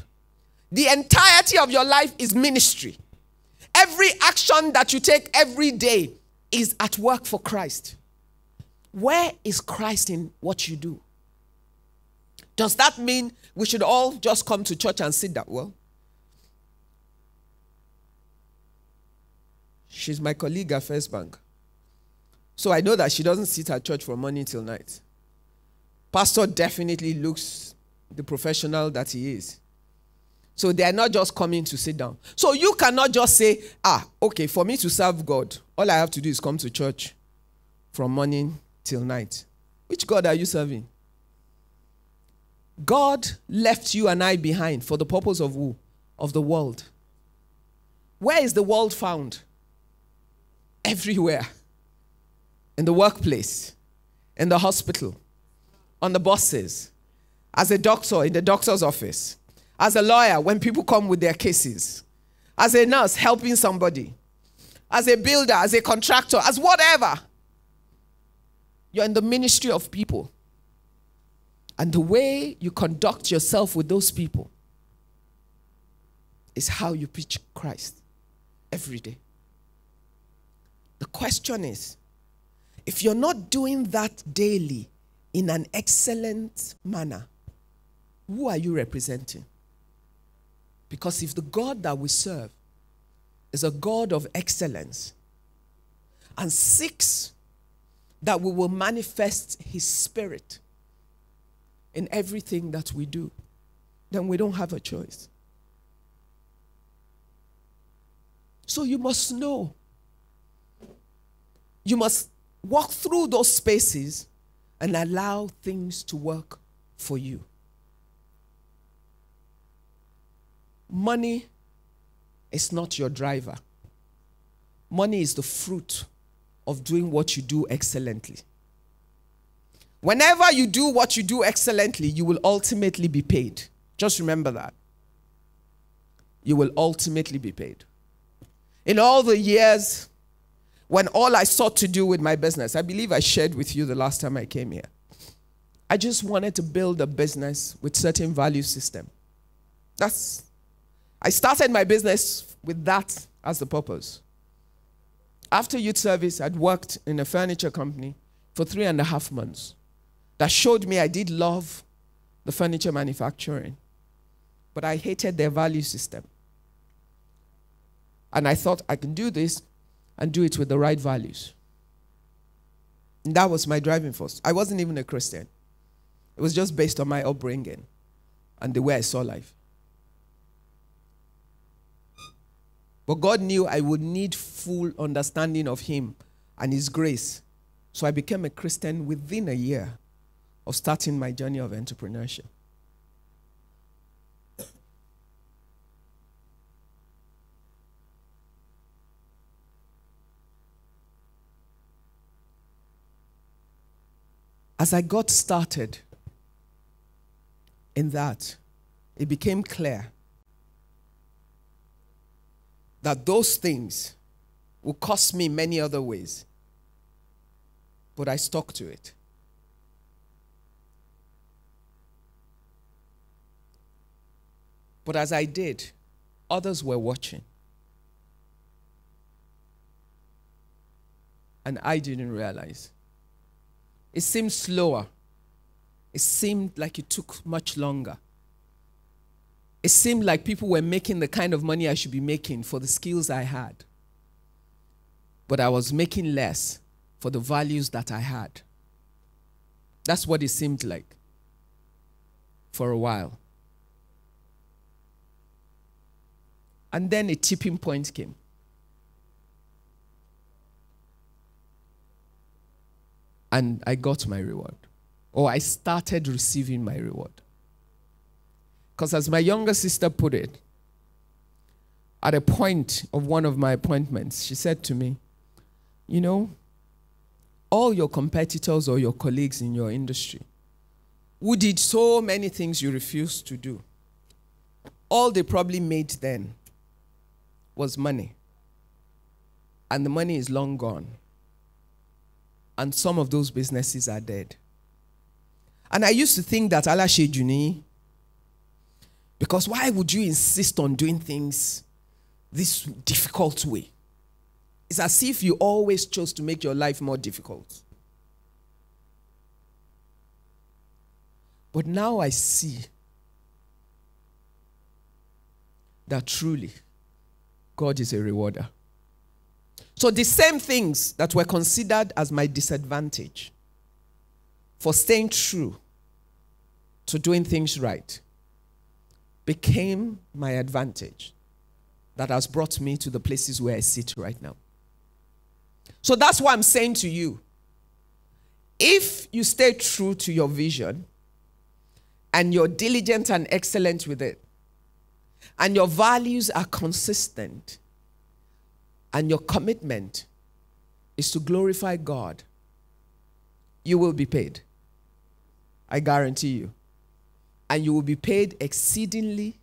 [SPEAKER 1] The entirety of your life is ministry. Every action that you take every day is at work for Christ. Where is Christ in what you do? Does that mean we should all just come to church and sit that well? She's my colleague at First Bank. So I know that she doesn't sit at church from morning till night. Pastor definitely looks the professional that he is. So they are not just coming to sit down. So you cannot just say, ah, okay, for me to serve God, all I have to do is come to church from morning till night. Which God are you serving? God left you and I behind for the purpose of who? Of the world. Where is the world found? Everywhere. In the workplace, in the hospital, on the buses, as a doctor in the doctor's office, as a lawyer when people come with their cases, as a nurse helping somebody, as a builder, as a contractor, as whatever. You're in the ministry of people. And the way you conduct yourself with those people is how you preach Christ every day. The question is if you're not doing that daily in an excellent manner, who are you representing? Because if the God that we serve is a God of excellence and seeks that we will manifest his spirit in everything that we do, then we don't have a choice. So you must know. You must walk through those spaces and allow things to work for you. Money is not your driver. Money is the fruit of doing what you do excellently. Whenever you do what you do excellently, you will ultimately be paid. Just remember that. You will ultimately be paid. In all the years when all I sought to do with my business, I believe I shared with you the last time I came here. I just wanted to build a business with certain value system. That's I started my business with that as the purpose. After youth service, I'd worked in a furniture company for three and a half months. That showed me I did love the furniture manufacturing, but I hated their value system. And I thought I can do this and do it with the right values. And that was my driving force. I wasn't even a Christian, it was just based on my upbringing and the way I saw life. But God knew I would need full understanding of Him and His grace. So I became a Christian within a year of starting my journey of entrepreneurship. As I got started in that, it became clear that those things will cost me many other ways. But I stuck to it. But as I did, others were watching. And I didn't realize. It seemed slower. It seemed like it took much longer. It seemed like people were making the kind of money I should be making for the skills I had. But I was making less for the values that I had. That's what it seemed like for a while. And then a tipping point came. And I got my reward. Or I started receiving my reward. Because, as my younger sister put it, at a point of one of my appointments, she said to me, You know, all your competitors or your colleagues in your industry who did so many things you refused to do, all they probably made then was money. And the money is long gone. And some of those businesses are dead. And I used to think that Allah Juni because why would you insist on doing things this difficult way? It's as if you always chose to make your life more difficult. But now I see that truly God is a rewarder. So the same things that were considered as my disadvantage for staying true to doing things right became my advantage that has brought me to the places where I sit right now. So that's why I'm saying to you if you stay true to your vision and you're diligent and excellent with it, and your values are consistent, and your commitment is to glorify God, you will be paid. I guarantee you and you will be paid exceedingly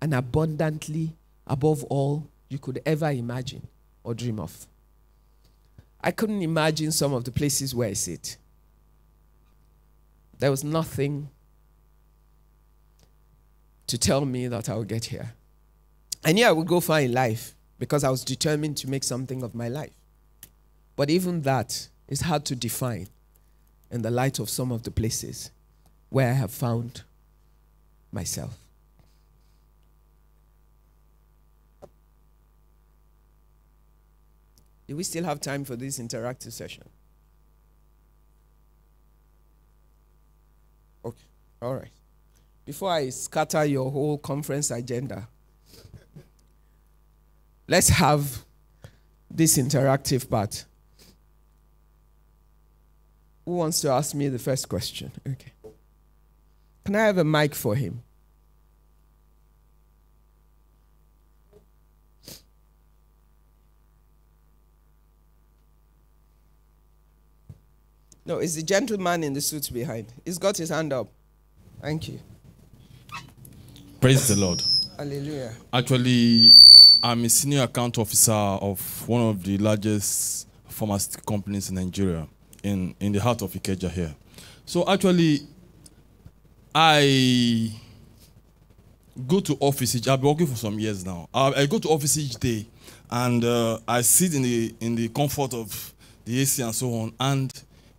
[SPEAKER 1] and abundantly above all you could ever imagine or dream of. I couldn't imagine some of the places where I sit. There was nothing to tell me that I would get here. I knew I would go far in life because I was determined to make something of my life. But even that is hard to define in the light of some of the places where I have found myself. Do we still have time for this interactive session? Okay, all right. Before I scatter your whole conference agenda, let's have this interactive part. Who wants to ask me the first question? Okay. Can I have a mic for him? No, it's the gentleman in the suit behind. He's got his hand up. Thank you.
[SPEAKER 2] Praise the Lord.
[SPEAKER 1] Hallelujah.
[SPEAKER 2] Actually, I'm a senior account officer of one of the largest pharmaceutical companies in Nigeria, in, in the heart of Ikeja here. So actually, I go to office. I've been working for some years now. I, I go to office each day, and uh, I sit in the in the comfort of the AC and so on. And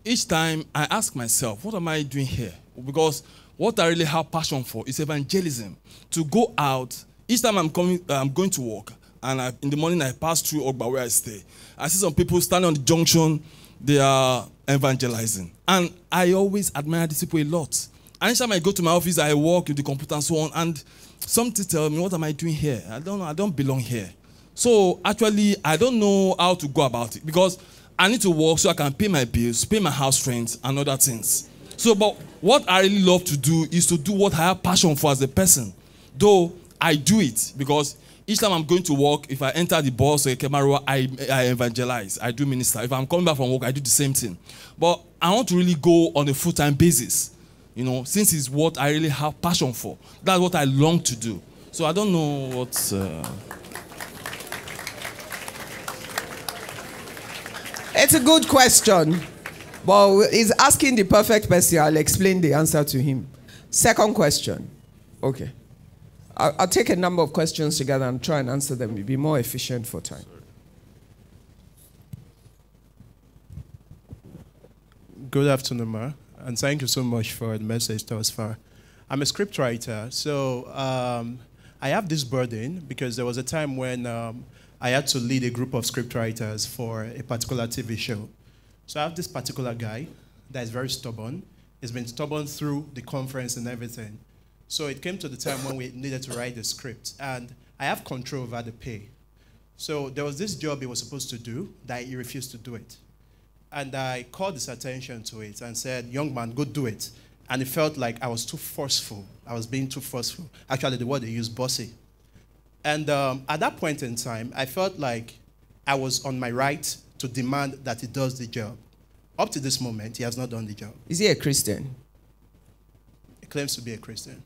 [SPEAKER 2] each time I ask myself, what am I doing here? Because what I really have passion for is evangelism. To go out each time I'm coming, I'm going to work, and I, in the morning I pass through Ogba where I stay. I see some people standing on the junction. They are evangelizing, and I always admire these people a lot. Anytime I go to my office, I work with the computer and so on, and something tell me, what am I doing here? I don't know. I don't belong here. So actually, I don't know how to go about it because I need to work so I can pay my bills, pay my house rent, and other things. So, but what I really love to do is to do what I have passion for as a person. Though I do it because each time I'm going to work, if I enter the bus or a camera, I, I evangelize, I do minister. If I'm coming back from work, I do the same thing. But I want to really go on a full time basis you know, since it's what I really have passion for. That's what I long to do. So I don't know what. Uh...
[SPEAKER 1] It's a good question, but he's asking the perfect person. I'll explain the answer to him. Second question. Okay. I'll, I'll take a number of questions together and try and answer them. It'll be more efficient for time.
[SPEAKER 3] Good afternoon, Ma and thank you so much for the message thus far. I'm a scriptwriter, so um, I have this burden because there was a time when um, I had to lead a group of scriptwriters for a particular TV show. So I have this particular guy that is very stubborn. He's been stubborn through the conference and everything. So it came to the time when we needed to write the script, and I have control over the pay. So there was this job he was supposed to do that he refused to do it. And I called his attention to it and said, Young man, go do it. And it felt like I was too forceful. I was being too forceful. Actually, the word they used, bossy. And um, at that point in time, I felt like I was on my right to demand that he does the job. Up to this moment, he has not done the job.
[SPEAKER 1] Is he a Christian?
[SPEAKER 3] He claims to be a Christian.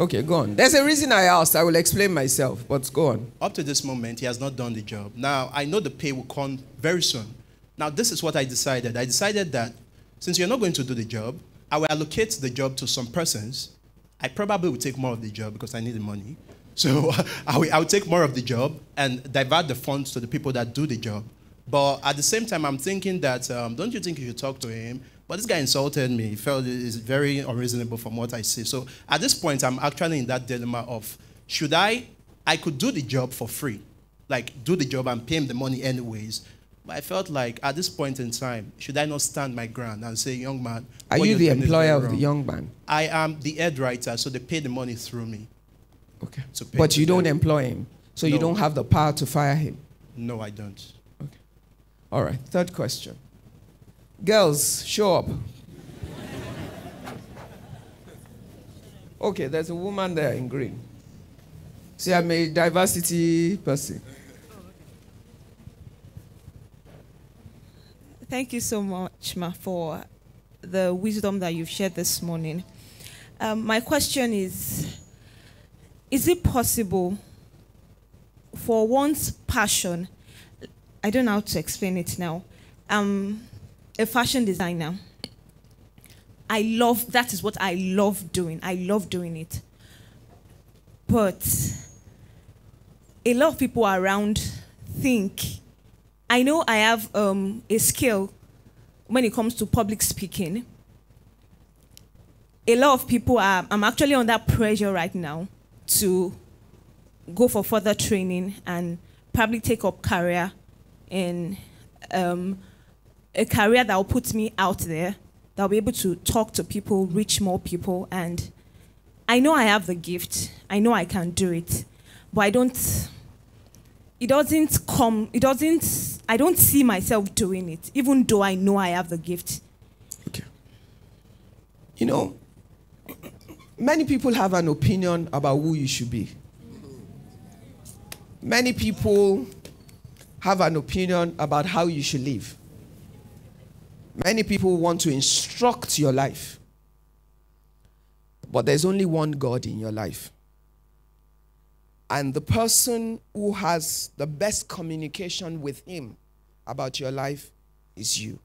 [SPEAKER 1] Okay, go on. There's a reason I asked. I will explain myself, but go on.
[SPEAKER 3] Up to this moment, he has not done the job. Now, I know the pay will come very soon. Now, this is what I decided. I decided that since you're not going to do the job, I will allocate the job to some persons. I probably will take more of the job because I need the money. [laughs] So [laughs] I will, I will take more of the job and divert the funds to the people that do the job. But at the same time, I'm thinking that um, don't you think you should talk to him but this guy insulted me. He felt it's very unreasonable from what I see. So at this point, I'm actually in that dilemma of should I, I could do the job for free, like do the job and pay him the money anyways. But I felt like at this point in time, should I not stand my ground and say, young man,
[SPEAKER 1] are you the employer of the young man?
[SPEAKER 3] I am the head writer, so they pay the money through me.
[SPEAKER 1] Okay. But you don't employ him, so no. you don't have the power to fire him.
[SPEAKER 3] No, I don't.
[SPEAKER 1] Okay. All right. Third question. Girls, show up. Okay, there's a woman there in green. See, I'm a diversity person.
[SPEAKER 4] Thank you so much, Ma, for the wisdom that you've shared this morning. Um, my question is Is it possible for one's passion? I don't know how to explain it now. Um, a fashion designer. I love, that is what I love doing. I love doing it. But a lot of people around think, I know I have um, a skill when it comes to public speaking. A lot of people are, I'm actually under pressure right now to go for further training and probably take up career in um, a career that will put me out there, that will be able to talk to people, reach more people. And I know I have the gift, I know I can do it, but I don't, it doesn't come, it doesn't, I don't see myself doing it, even though I know I have the gift.
[SPEAKER 1] Okay. You know, many people have an opinion about who you should be. Many people have an opinion about how you should live. Many people want to instruct your life. But there's only one God in your life. And the person who has the best communication with Him about your life is you.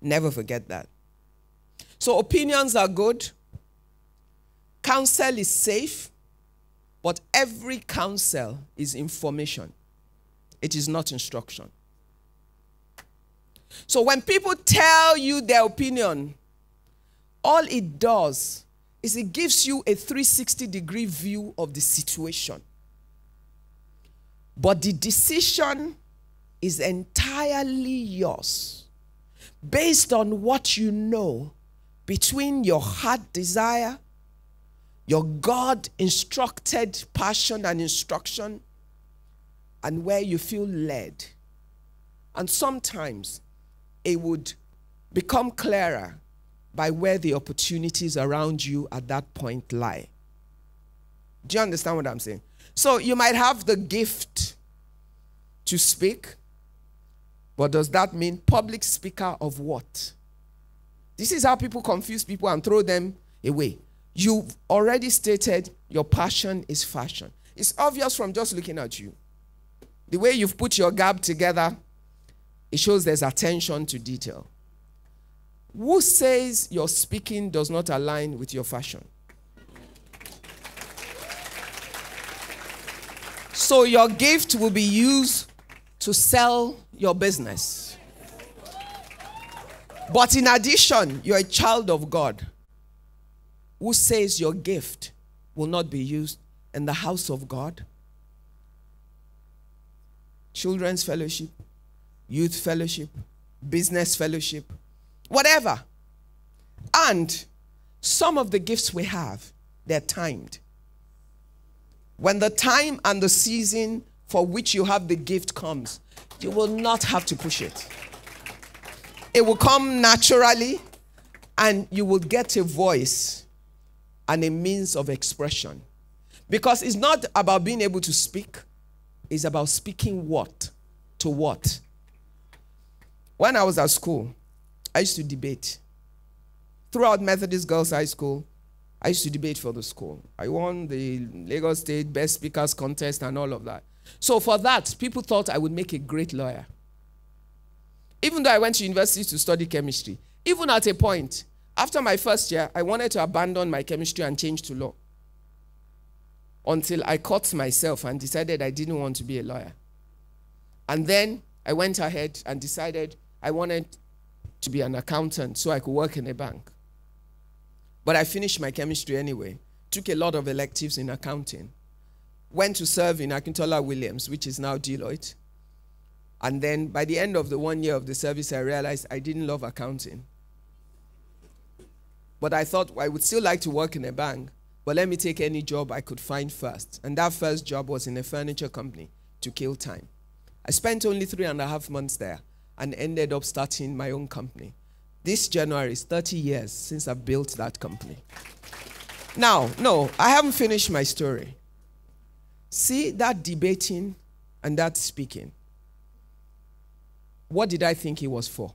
[SPEAKER 1] Never forget that. So, opinions are good, counsel is safe, but every counsel is information, it is not instruction. So, when people tell you their opinion, all it does is it gives you a 360 degree view of the situation. But the decision is entirely yours based on what you know between your heart desire, your God instructed passion and instruction, and where you feel led. And sometimes it would become clearer by where the opportunities around you at that point lie. Do you understand what I'm saying? So you might have the gift to speak, but does that mean public speaker of what? This is how people confuse people and throw them away. You've already stated your passion is fashion. It's obvious from just looking at you. The way you've put your gab together, it shows there's attention to detail. Who says your speaking does not align with your fashion? So your gift will be used to sell your business. But in addition, you're a child of God who says your gift will not be used in the house of God, children's fellowship, youth fellowship, business fellowship, whatever. And some of the gifts we have, they're timed. When the time and the season for which you have the gift comes, you will not have to push it. It will come naturally, and you will get a voice and a means of expression. Because it's not about being able to speak, it's about speaking what to what. When I was at school, I used to debate. Throughout Methodist Girls High School, I used to debate for the school. I won the Lagos State Best Speakers Contest and all of that. So for that, people thought I would make a great lawyer. Even though I went to university to study chemistry, even at a point, after my first year, I wanted to abandon my chemistry and change to law. Until I caught myself and decided I didn't want to be a lawyer. And then I went ahead and decided I wanted to be an accountant so I could work in a bank. But I finished my chemistry anyway, took a lot of electives in accounting, went to serve in Akintola Williams, which is now Deloitte. And then by the end of the one year of the service, I realized I didn't love accounting. But I thought I would still like to work in a bank, but let me take any job I could find first. And that first job was in a furniture company to kill time. I spent only three and a half months there and ended up starting my own company. This January is 30 years since I built that company. Now, no, I haven't finished my story. See that debating and that speaking. What did I think it was for?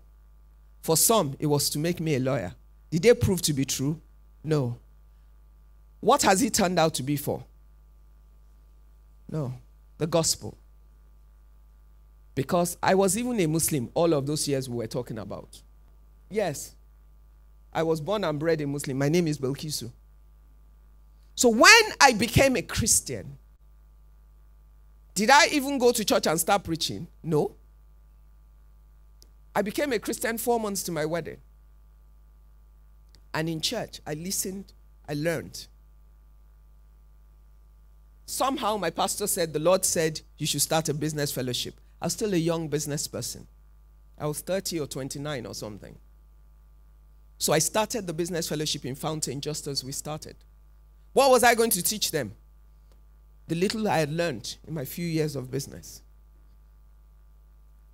[SPEAKER 1] For some, it was to make me a lawyer. Did they prove to be true? No. What has it turned out to be for? No, the gospel. Because I was even a Muslim all of those years we were talking about. Yes. I was born and bred a Muslim. My name is Belkisu. So when I became a Christian, did I even go to church and start preaching? No. I became a Christian four months to my wedding. And in church, I listened, I learned. Somehow, my pastor said, The Lord said, you should start a business fellowship. I was still a young business person. I was 30 or 29 or something. So I started the business fellowship in Fountain just as we started. What was I going to teach them? The little I had learned in my few years of business.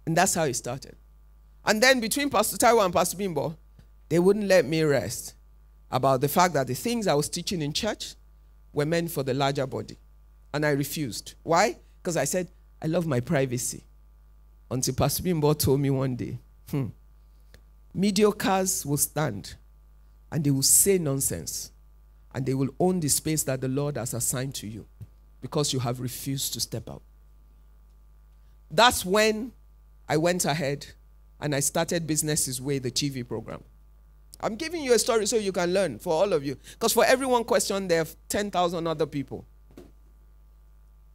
[SPEAKER 1] And that's how it started. And then between Pastor Taiwo and Pastor Bimbo, they wouldn't let me rest about the fact that the things I was teaching in church were meant for the larger body. And I refused. Why? Because I said, I love my privacy. Until Pastor Bimbo told me one day, hmm, mediocres will stand and they will say nonsense and they will own the space that the Lord has assigned to you because you have refused to step out. That's when I went ahead and I started Business His Way, the TV program. I'm giving you a story so you can learn for all of you. Because for every one question, there are 10,000 other people.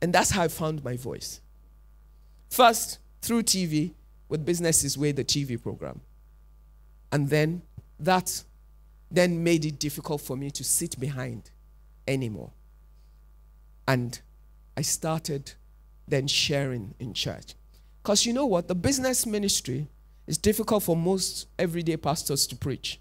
[SPEAKER 1] And that's how I found my voice. First, through TV, with Business His Way, the TV program. And then that then made it difficult for me to sit behind anymore. And I started then sharing in church. Because you know what? The business ministry is difficult for most everyday pastors to preach.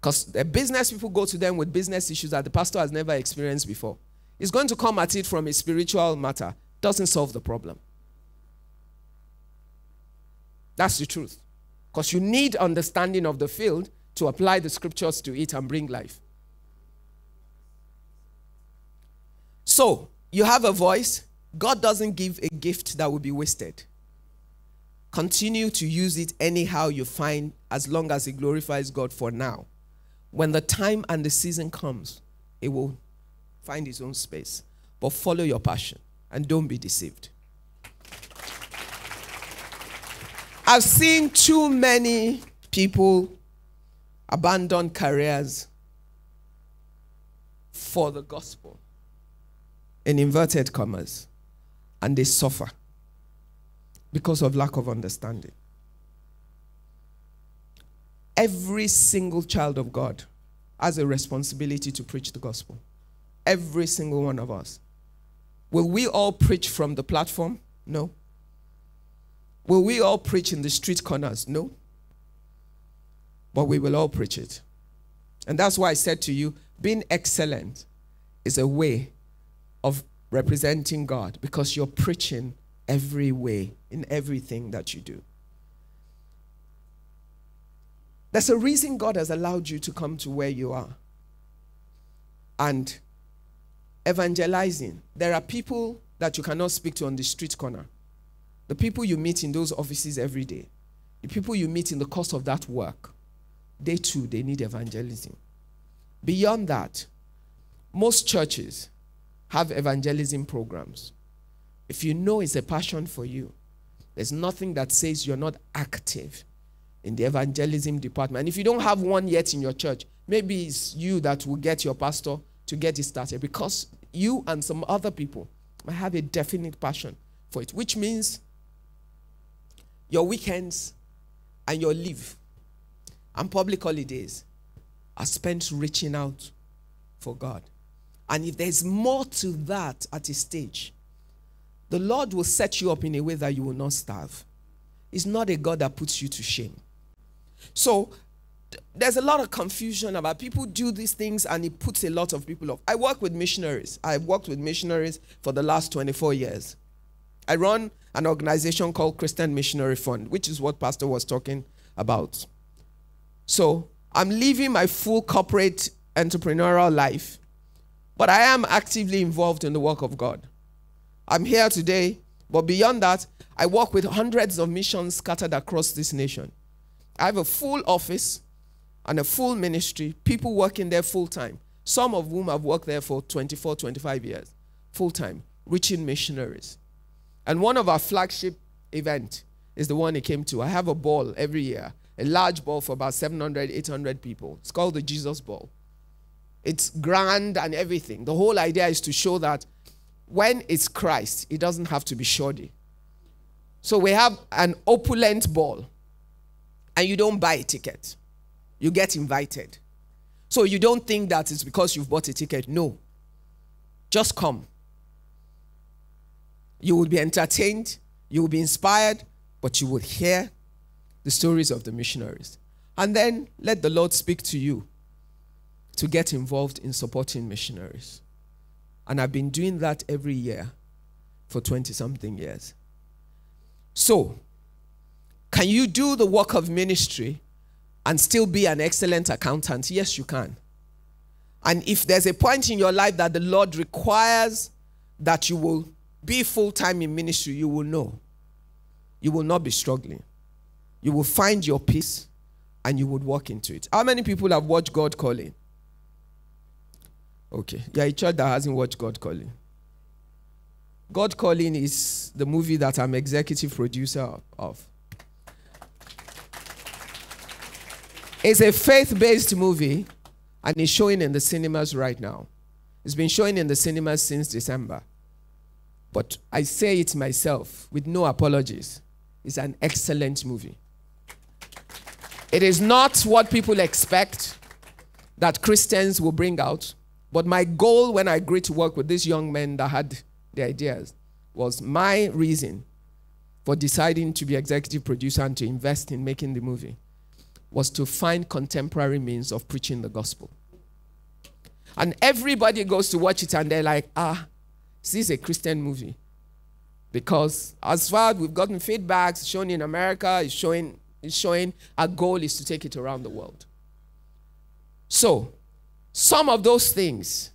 [SPEAKER 1] Because the business people go to them with business issues that the pastor has never experienced before. He's going to come at it from a spiritual matter. Doesn't solve the problem. That's the truth. Because you need understanding of the field to apply the scriptures to it and bring life. So, you have a voice. God doesn't give a gift that will be wasted. Continue to use it anyhow you find, as long as it glorifies God for now. When the time and the season comes, it will find its own space. But follow your passion and don't be deceived. I've seen too many people abandon careers for the gospel in inverted commas and they suffer because of lack of understanding. Every single child of God has a responsibility to preach the gospel. Every single one of us. Will we all preach from the platform? No. Will we all preach in the street corners? No. But we will all preach it. And that's why I said to you being excellent is a way of representing God because you're preaching every way in everything that you do. There's a reason God has allowed you to come to where you are. And evangelizing, there are people that you cannot speak to on the street corner. The people you meet in those offices every day, the people you meet in the course of that work, they too, they need evangelism. Beyond that, most churches have evangelism programs. If you know it's a passion for you, there's nothing that says you're not active in the evangelism department. And if you don't have one yet in your church, maybe it's you that will get your pastor to get it started because you and some other people might have a definite passion for it, which means your weekends and your leave and public holidays are spent reaching out for God. And if there's more to that at a stage, the Lord will set you up in a way that you will not starve. It's not a God that puts you to shame. So there's a lot of confusion about people do these things and it puts a lot of people off. I work with missionaries. I've worked with missionaries for the last 24 years. I run an organization called Christian Missionary Fund, which is what Pastor was talking about. So I'm living my full corporate entrepreneurial life, but I am actively involved in the work of God. I'm here today, but beyond that, I work with hundreds of missions scattered across this nation. I have a full office and a full ministry, people working there full time, some of whom have worked there for 24, 25 years, full time, reaching missionaries. And one of our flagship event is the one he came to. I have a ball every year, a large ball for about 700, 800 people. It's called the Jesus Ball. It's grand and everything. The whole idea is to show that when it's Christ, it doesn't have to be shoddy. So we have an opulent ball and you don't buy a ticket. You get invited. So you don't think that it's because you've bought a ticket. No. Just come. You will be entertained, you will be inspired, but you will hear the stories of the missionaries. And then let the Lord speak to you to get involved in supporting missionaries. And I've been doing that every year for 20 something years. So, can you do the work of ministry and still be an excellent accountant? Yes, you can. And if there's a point in your life that the Lord requires that you will be full time in ministry, you will know. You will not be struggling. You will find your peace and you would walk into it. How many people have watched God calling? Okay. Yeah, a church that hasn't watched God calling. God Calling is the movie that I'm executive producer of. It's a faith based movie and it's showing in the cinemas right now. It's been showing in the cinemas since December. But I say it myself with no apologies. It's an excellent movie. It is not what people expect that Christians will bring out. But my goal when I agreed to work with these young men that had the ideas was my reason for deciding to be executive producer and to invest in making the movie was to find contemporary means of preaching the gospel. And everybody goes to watch it and they're like, ah, this is a Christian movie. Because as far as we've gotten feedbacks shown in America, it's showing, it's showing our goal is to take it around the world. So, some of those things,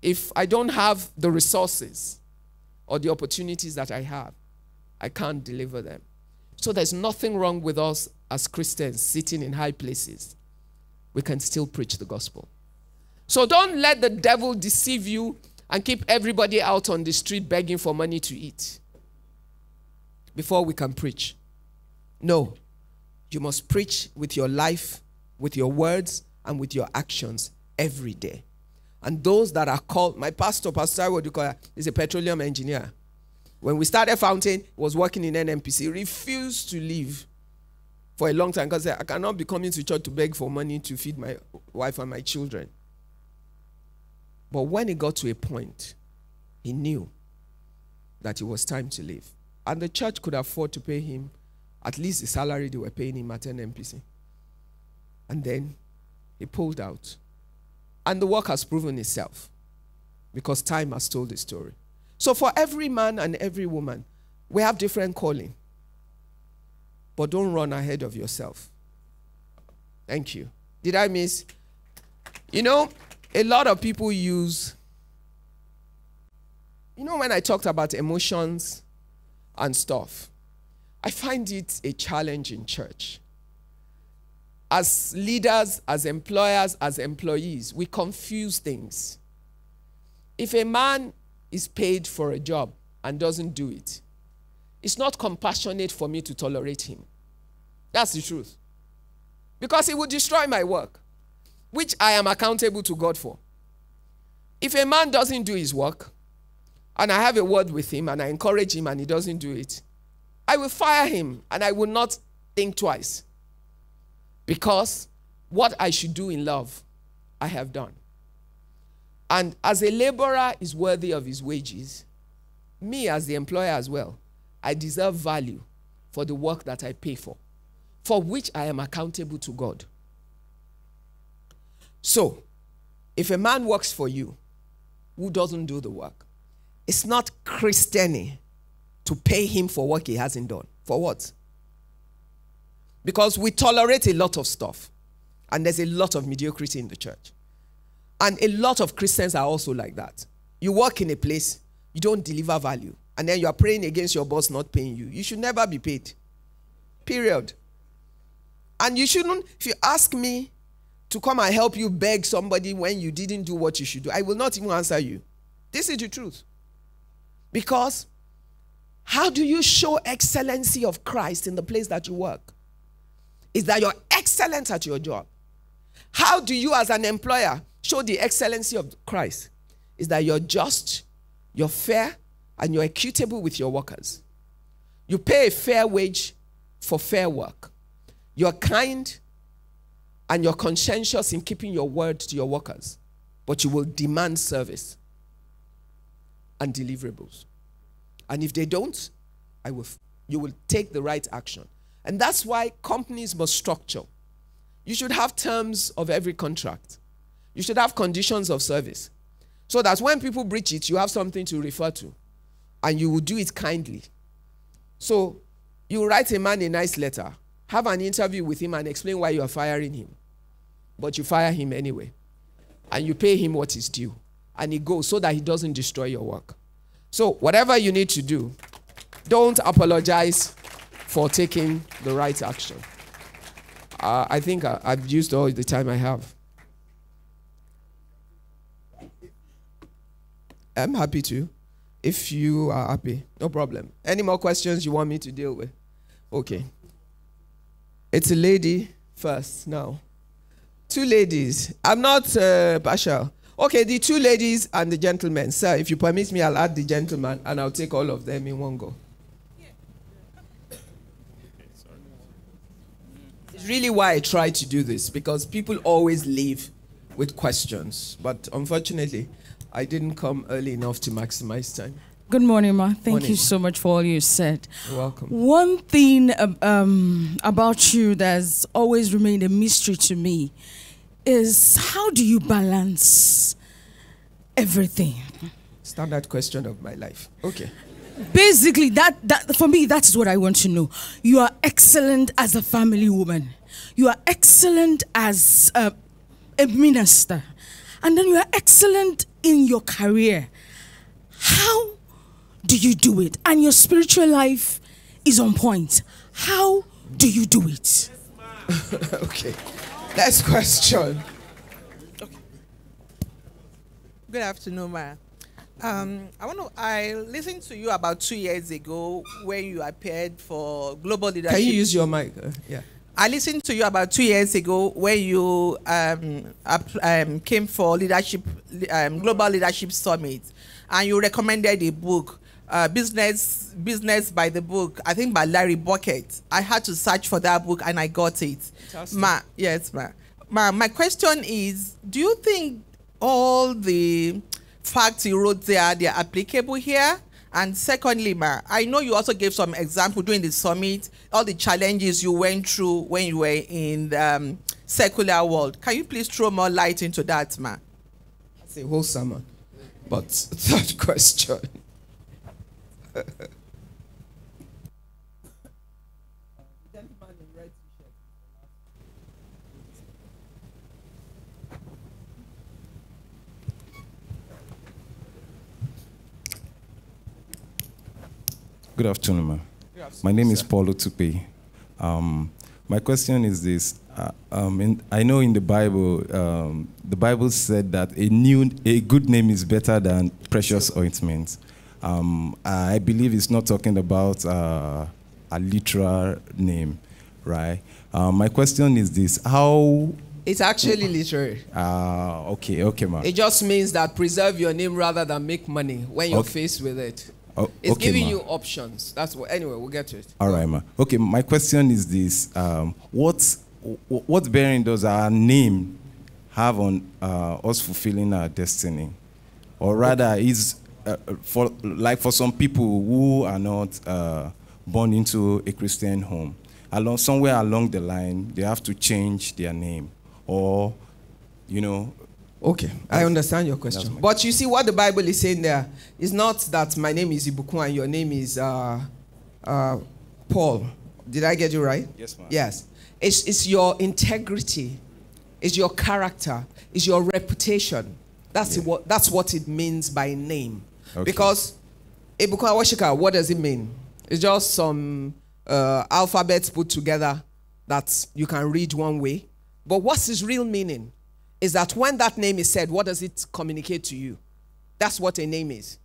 [SPEAKER 1] if I don't have the resources or the opportunities that I have, I can't deliver them. So there's nothing wrong with us as Christians sitting in high places. We can still preach the gospel. So don't let the devil deceive you and keep everybody out on the street begging for money to eat before we can preach. No. You must preach with your life, with your words, and with your actions every day. And those that are called, my pastor, Pastor Odukoya, is a petroleum engineer. When we started Fountain, was working in NNPC. He refused to leave for a long time because I cannot be coming to church to beg for money to feed my wife and my children. But when he got to a point, he knew that it was time to leave. And the church could afford to pay him at least the salary they were paying him at NNPC. And then he pulled out. And the work has proven itself because time has told the story. So for every man and every woman, we have different calling. But don't run ahead of yourself. Thank you. Did I miss? You know, a lot of people use, you know, when I talked about emotions and stuff, I find it a challenge in church. As leaders, as employers, as employees, we confuse things. If a man is paid for a job and doesn't do it, it's not compassionate for me to tolerate him. That's the truth. Because it would destroy my work, which I am accountable to God for. If a man doesn't do his work, and I have a word with him and I encourage him and he doesn't do it, I will fire him and I will not think twice. Because what I should do in love, I have done. And as a laborer is worthy of his wages, me as the employer as well, I deserve value for the work that I pay for, for which I am accountable to God. So, if a man works for you who doesn't do the work, it's not Christianity to pay him for work he hasn't done. For what? Because we tolerate a lot of stuff, and there's a lot of mediocrity in the church. And a lot of Christians are also like that. You work in a place, you don't deliver value and then you are praying against your boss not paying you. You should never be paid. Period. And you shouldn't, if you ask me to come and help you beg somebody when you didn't do what you should do, I will not even answer you. This is the truth. Because how do you show excellency of Christ in the place that you work? Is that you're excellent at your job. How do you, as an employer, show the excellency of Christ? Is that you're just, you're fair, and you're equitable with your workers. You pay a fair wage for fair work. You're kind and you're conscientious in keeping your word to your workers, but you will demand service and deliverables. And if they don't, I will, you will take the right action. And that's why companies must structure. You should have terms of every contract. You should have conditions of service. So that when people breach it, you have something to refer to and you will do it kindly. So you write a man a nice letter have an interview with him and explain why you are firing him. But you fire him anyway. And you pay him what is due. And he goes so that he doesn't destroy your work. So, whatever you need to do, don't apologize for taking the right action. Uh, I think I, I've used all the time I have. I'm happy to. If you are happy, no problem. Any more questions you want me to deal with? Okay. It's a lady first now. Two ladies. I'm not uh, partial. Okay, the two ladies and the gentleman. Sir, if you permit me, I'll add the gentleman and I'll take all of them in one go. It's really why I try to do this because people always leave with questions. But unfortunately, I didn't come early enough to maximize time.
[SPEAKER 5] Good morning, Ma. Thank
[SPEAKER 1] Morning.
[SPEAKER 5] you so much for all you said.
[SPEAKER 1] You're welcome.
[SPEAKER 5] One thing um, um, about you that's always remained a mystery to me is how do you balance everything?
[SPEAKER 1] Standard question of my life. Okay.
[SPEAKER 5] Basically, that, that for me, that's what I want to know. You are excellent as a family woman. You are excellent as a, a minister, and then you are excellent in your career. How do you do it? And your spiritual life is on point. How do you do it? [laughs]
[SPEAKER 1] okay. Next question. Okay.
[SPEAKER 6] Good afternoon, Ma. Um, I want to. I listened to you about two years ago when you appeared for Global Leadership.
[SPEAKER 1] Can you use your mic? Uh, yeah.
[SPEAKER 6] I listened to you about two years ago when you um, up, um, came for leadership, um, Global Leadership Summit, and you recommended a book, uh, Business Business by the Book. I think by Larry Burkett. I had to search for that book and I got it.
[SPEAKER 1] Fantastic.
[SPEAKER 6] Ma, yes, ma. Ma, my question is: Do you think all the facts you wrote there they are applicable here? And secondly, ma, I know you also gave some example during the summit, all the challenges you went through when you were in the um, secular world. Can you please throw more light into that, ma?
[SPEAKER 1] It's a whole summer But [laughs] third question.
[SPEAKER 7] Good afternoon, ma'am. My name is Paulo Tupe. Um, my question is this: uh, um, in, I know in the Bible, um, the Bible said that a new, a good name is better than precious ointment. Um, I believe it's not talking about uh, a literal name, right? Um, my question is this: How?
[SPEAKER 1] It's actually literary.
[SPEAKER 7] Uh, okay, okay, ma'am.
[SPEAKER 1] It just means that preserve your name rather than make money when you're
[SPEAKER 7] Okay.
[SPEAKER 1] faced with it.
[SPEAKER 7] Oh,
[SPEAKER 1] It's
[SPEAKER 7] okay,
[SPEAKER 1] giving you options. That's what. Anyway, we'll get to it.
[SPEAKER 7] All right, ma. Okay, my question is this: um, What what bearing does our name have on uh, us fulfilling our destiny, or rather, is uh, for like for some people who are not uh, born into a Christian home, along somewhere along the line, they have to change their name, or you know,
[SPEAKER 1] Okay, I understand your question. But you see, what the Bible is saying there is not that my name is Ibukun and your name is uh, uh, Paul. Did I get you right?
[SPEAKER 7] Yes, ma'am.
[SPEAKER 1] Yes. It's, it's your integrity, it's your character, it's your reputation. That's, what, that's what it means by name.
[SPEAKER 7] Okay.
[SPEAKER 1] Because Ibukun Awosika, what does it mean? It's just some uh, alphabets put together that you can read one way. But what's its real meaning? Is that when that name is said, what does it communicate to you? That's what a name is.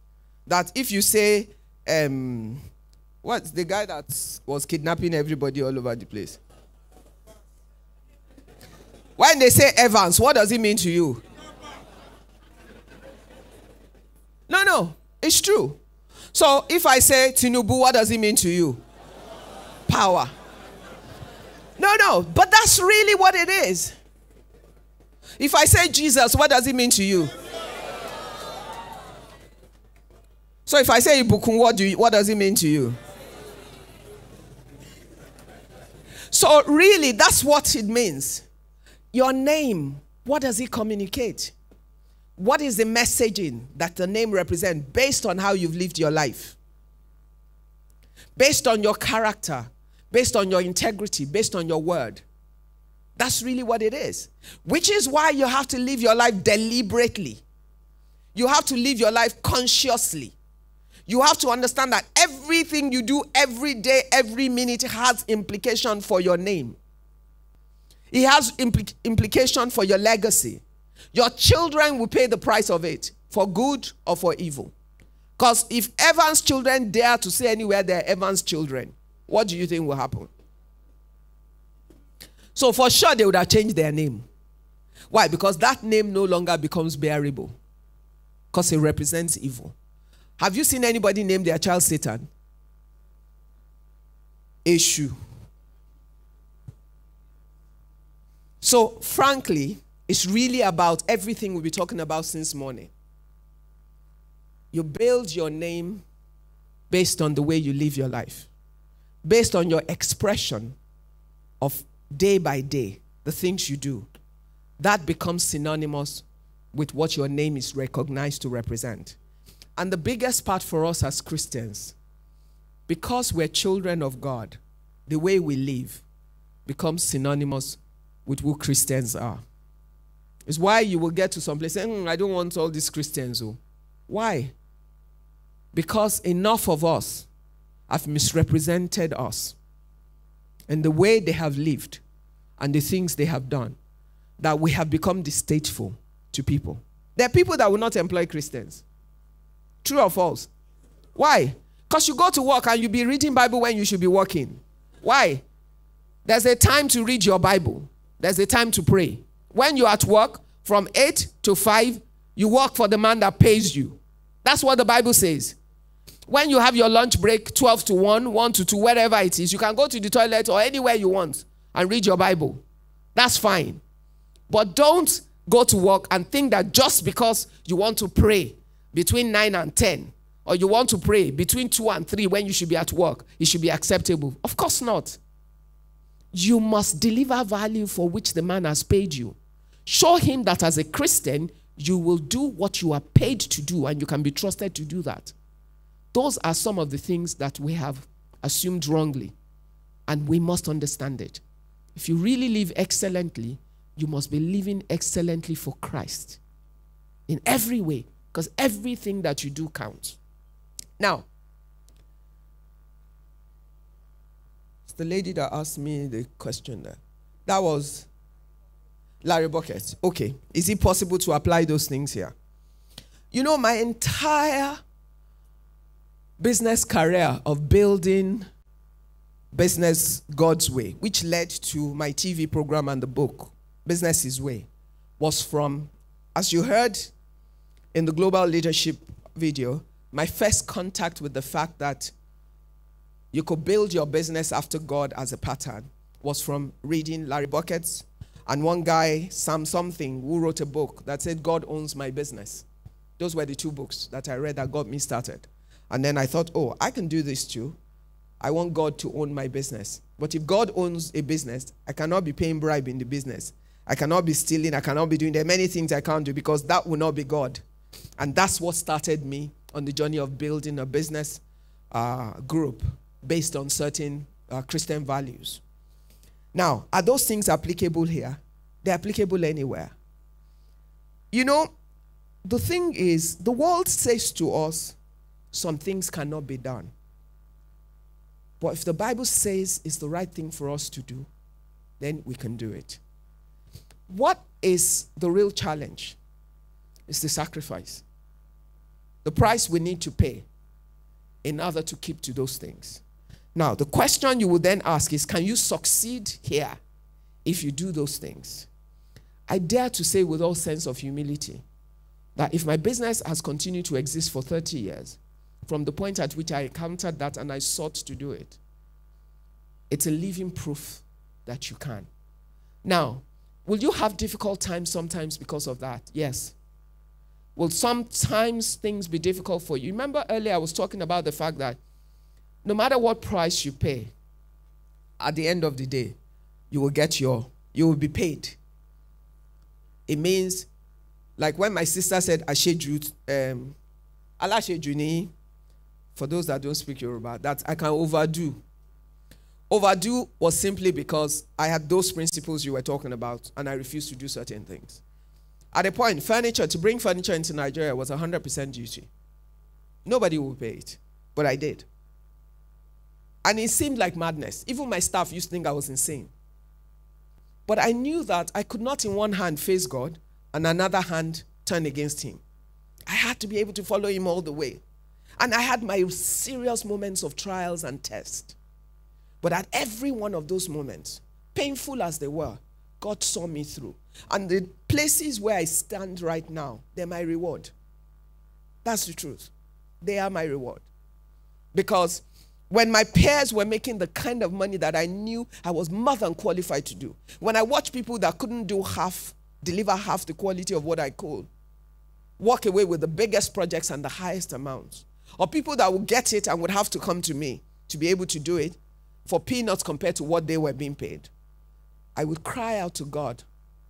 [SPEAKER 1] That if you say, um, what's the guy that was kidnapping everybody all over the place? When they say Evans, what does it mean to you? No, no, it's true. So if I say Tinubu, what does it mean to you? Power. No, no, but that's really what it is. If I say Jesus, what does it mean to you? So if I say Ibukun, what do you, what does it mean to you? So really, that's what it means. Your name, what does it communicate? What is the messaging that the name represents based on how you've lived your life? Based on your character, based on your integrity, based on your word. That's really what it is. Which is why you have to live your life deliberately. You have to live your life consciously. You have to understand that everything you do every day, every minute has implication for your name. It has impl- implication for your legacy. Your children will pay the price of it for good or for evil. Because if Evans' children dare to say anywhere they're Evans' children, what do you think will happen? So, for sure, they would have changed their name. Why? Because that name no longer becomes bearable, because it represents evil. Have you seen anybody name their child Satan? Issue. So, frankly, it's really about everything we'll be talking about since morning. You build your name based on the way you live your life, based on your expression of day by day, the things you do. That becomes synonymous with what your name is recognized to represent. And the biggest part for us as Christians, because we're children of God, the way we live becomes synonymous with who Christians are. It's why you will get to some place saying, mm, I don't want all these Christians. Oh. Why? Because enough of us have misrepresented us and the way they have lived and the things they have done that we have become distasteful to people. There are people that will not employ Christians. True or false? Why? Because you go to work and you be reading Bible when you should be working. Why? There's a time to read your Bible. There's a time to pray. When you're at work, from 8 to 5, you work for the man that pays you. That's what the Bible says. When you have your lunch break, 12 to 1, 1 to 2, wherever it is, you can go to the toilet or anywhere you want and read your Bible. That's fine. But don't go to work and think that just because you want to pray between 9 and 10, or you want to pray between 2 and 3 when you should be at work, it should be acceptable. Of course not. You must deliver value for which the man has paid you. Show him that as a Christian, you will do what you are paid to do and you can be trusted to do that. Those are some of the things that we have assumed wrongly, and we must understand it. If you really live excellently, you must be living excellently for Christ in every way, because everything that you do counts. Now, the lady that asked me the question there. That was Larry Burkett. Okay, is it possible to apply those things here? You know, my entire business career of building business God's way, which led to my TV program and the book, Business His Way, was from, as you heard in the global leadership video, my first contact with the fact that you could build your business after God as a pattern was from reading Larry Burkett's and one guy, Sam something, who wrote a book that said, God owns my business. Those were the two books that I read that got me started. And then I thought, oh, I can do this too. I want God to own my business. But if God owns a business, I cannot be paying bribe in the business. I cannot be stealing. I cannot be doing there are many things I can't do because that will not be God. And that's what started me on the journey of building a business uh, group based on certain uh, Christian values. Now, are those things applicable here? They're applicable anywhere. You know, the thing is, the world says to us, some things cannot be done. But if the Bible says it's the right thing for us to do, then we can do it. What is the real challenge? It's the sacrifice. The price we need to pay in order to keep to those things. Now, the question you would then ask is can you succeed here if you do those things? I dare to say with all sense of humility that if my business has continued to exist for 30 years, from the point at which I encountered that and I sought to do it, it's a living proof that you can. Now, will you have difficult times sometimes because of that? Yes. Will sometimes things be difficult for you? Remember earlier I was talking about the fact that no matter what price you pay, at the end of the day, you will get your, you will be paid. It means, like when my sister said, Asheju, um, Alashejuni, for those that don't speak Yoruba, that I can overdo. Overdo was simply because I had those principles you were talking about and I refused to do certain things. At a point, furniture, to bring furniture into Nigeria was 100% duty. Nobody would pay it, but I did. And it seemed like madness. Even my staff used to think I was insane. But I knew that I could not, in one hand, face God and another hand turn against Him. I had to be able to follow Him all the way. And I had my serious moments of trials and tests. But at every one of those moments, painful as they were, God saw me through. And the places where I stand right now, they're my reward. That's the truth. They are my reward. Because when my peers were making the kind of money that I knew I was more than qualified to do, when I watched people that couldn't do half, deliver half the quality of what I could, walk away with the biggest projects and the highest amounts, or people that would get it and would have to come to me to be able to do it for peanuts compared to what they were being paid, I would cry out to God,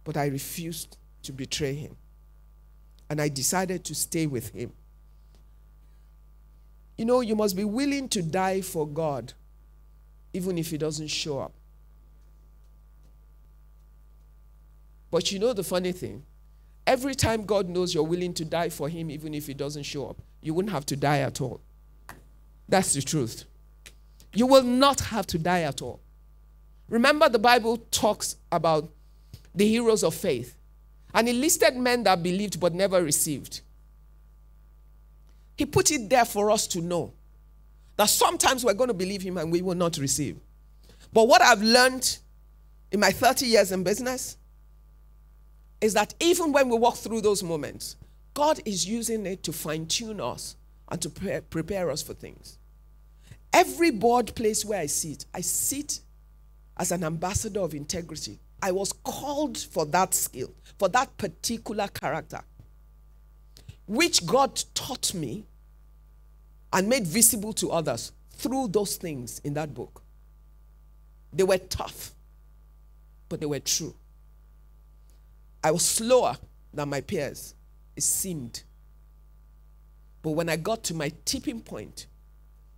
[SPEAKER 1] but I refused to betray Him. And I decided to stay with Him. You know, you must be willing to die for God, even if He doesn't show up. But you know the funny thing? Every time God knows you're willing to die for Him, even if He doesn't show up, you wouldn't have to die at all. That's the truth. You will not have to die at all. Remember, the Bible talks about the heroes of faith, and it listed men that believed but never received. He put it there for us to know that sometimes we're going to believe Him and we will not receive. But what I've learned in my 30 years in business is that even when we walk through those moments, God is using it to fine tune us and to pre- prepare us for things. Every board place where I sit, I sit as an ambassador of integrity. I was called for that skill, for that particular character, which God taught me and made visible to others through those things in that book. They were tough, but they were true. I was slower than my peers, it seemed. But when I got to my tipping point,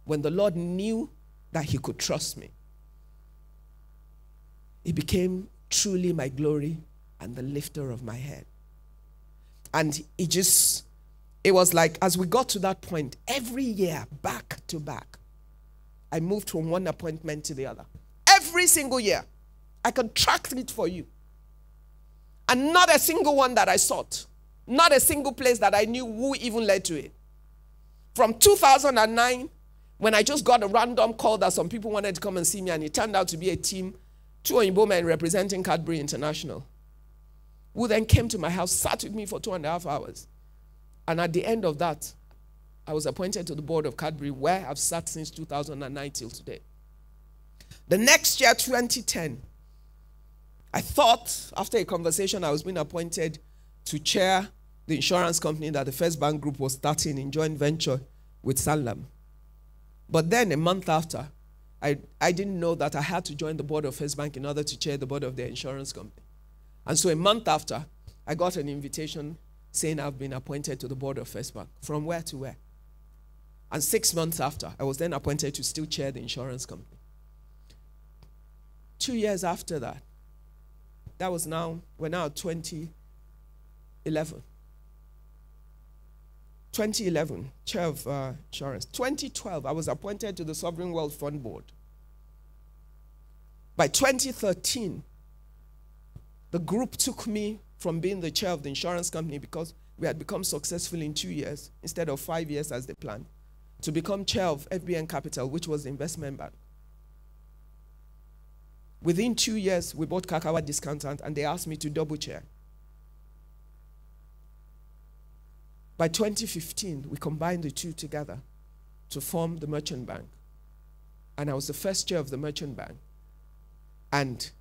[SPEAKER 1] when the Lord knew that He could trust me, it became truly my glory and the lifter of my head. And it just, it was like as we got to that point, every year, back to back, I moved from one appointment to the other. Every single year. I can track it for you. And not a single one that I sought, not a single place that I knew who even led to it. From 2009 when I just got a random call that some people wanted to come and see me, and it turned out to be a team, two Oyinbo men representing Cadbury International, who then came to my house, sat with me for two and a half hours. And at the end of that, I was appointed to the board of Cadbury, where I've sat since 2009 till today. The next year, 2010, I thought after a conversation, I was being appointed to chair the insurance company that the First Bank Group was starting in joint venture with Sanlam. But then a month after, I, I didn't know that I had to join the board of First Bank in order to chair the board of their insurance company. And so a month after, I got an invitation saying I've been appointed to the board of First Bank. From where to where? And six months after, I was then appointed to still chair the insurance company. Two years after that, that was now, we're now 2011. 2011, chair of uh, insurance. 2012, I was appointed to the Sovereign Wealth Fund Board. By 2013, the group took me from being the chair of the insurance company because we had become successful in two years instead of five years as they planned to become chair of FBN Capital, which was the investment bank. Within two years, we bought Kakawa Discountant and they asked me to double chair. By 2015, we combined the two together to form the merchant bank. And I was the first chair of the merchant bank. And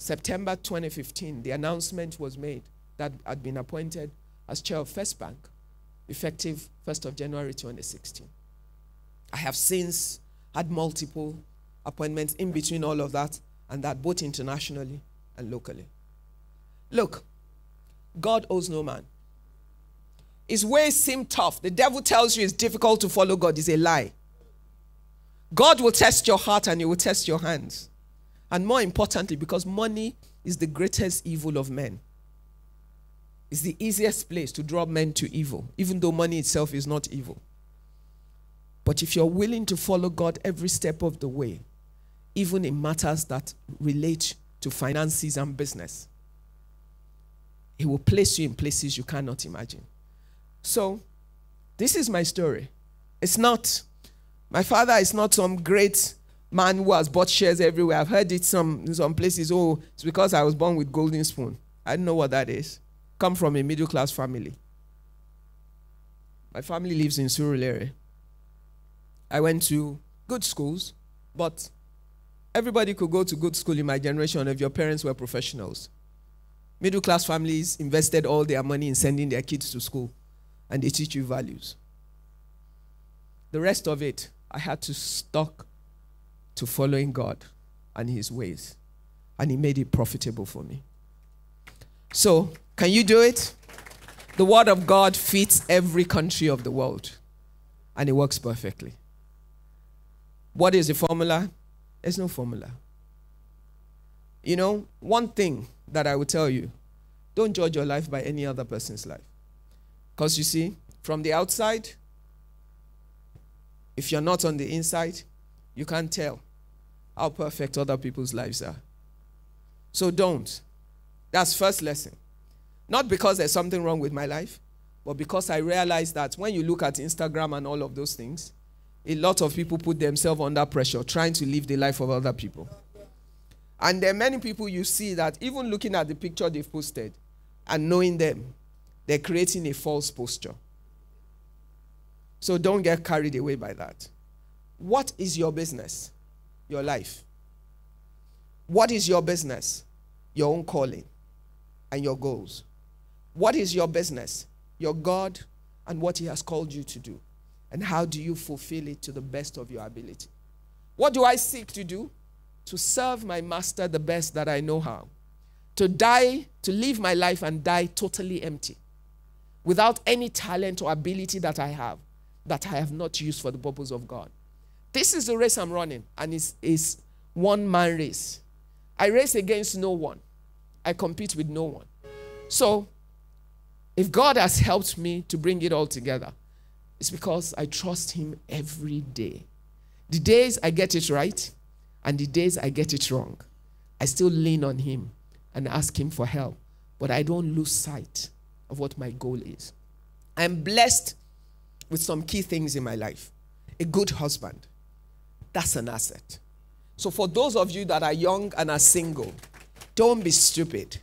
[SPEAKER 1] September 2015, the announcement was made that I'd been appointed as chair of First Bank, effective 1st of January 2016. I have since had multiple appointments in between all of that and that both internationally and locally. Look, God owes no man. His ways seem tough. The devil tells you it's difficult to follow God. Is a lie. God will test your heart and He will test your hands. And more importantly, because money is the greatest evil of men, it's the easiest place to draw men to evil, even though money itself is not evil. But if you're willing to follow God every step of the way, even in matters that relate to finances and business, He will place you in places you cannot imagine. So, this is my story. It's not, my father is not some great man who has bought shares everywhere. I've heard it some, in some places, oh, it's because I was born with golden spoon. I don't know what that is. Come from a middle class family. My family lives in Surulere. I went to good schools, but everybody could go to good school in my generation if your parents were professionals. Middle class families invested all their money in sending their kids to school, and they teach you values. The rest of it, I had to stuck to following God and His ways, and He made it profitable for me. So, can you do it? The Word of God fits every country of the world, and it works perfectly. What is the formula? There's no formula. You know, one thing that I will tell you don't judge your life by any other person's life. Because you see, from the outside, if you're not on the inside, you can't tell how perfect other people's lives are. So don't. That's first lesson. Not because there's something wrong with my life, but because I realize that when you look at Instagram and all of those things, a lot of people put themselves under pressure trying to live the life of other people. And there are many people you see that even looking at the picture they've posted and knowing them, they're creating a false posture. So don't get carried away by that. What is your business? Your life. What is your business? Your own calling and your goals. What is your business? Your God and what He has called you to do. And how do you fulfill it to the best of your ability? What do I seek to do? To serve my master the best that I know how. To die, to live my life and die totally empty. Without any talent or ability that I have, that I have not used for the purpose of God. This is the race I'm running, and it's, it's one man race. I race against no one, I compete with no one. So, if God has helped me to bring it all together, it's because I trust Him every day. The days I get it right and the days I get it wrong, I still lean on Him and ask Him for help. But I don't lose sight of what my goal is. I'm blessed with some key things in my life. A good husband, that's an asset. So, for those of you that are young and are single, don't be stupid.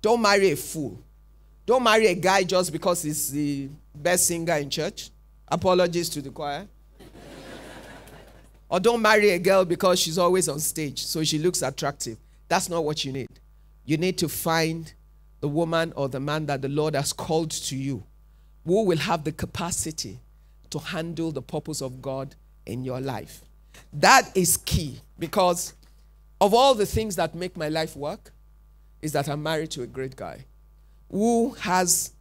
[SPEAKER 1] Don't marry a fool. Don't marry a guy just because he's the best singer in church. Apologies to the choir. or don't marry a girl because she's always on stage, so she looks attractive. That's not what you need. You need to find the woman or the man that the Lord has called to you who will have the capacity to handle the purpose of God in your life. That is key because of all the things that make my life work is that I'm married to a great guy who has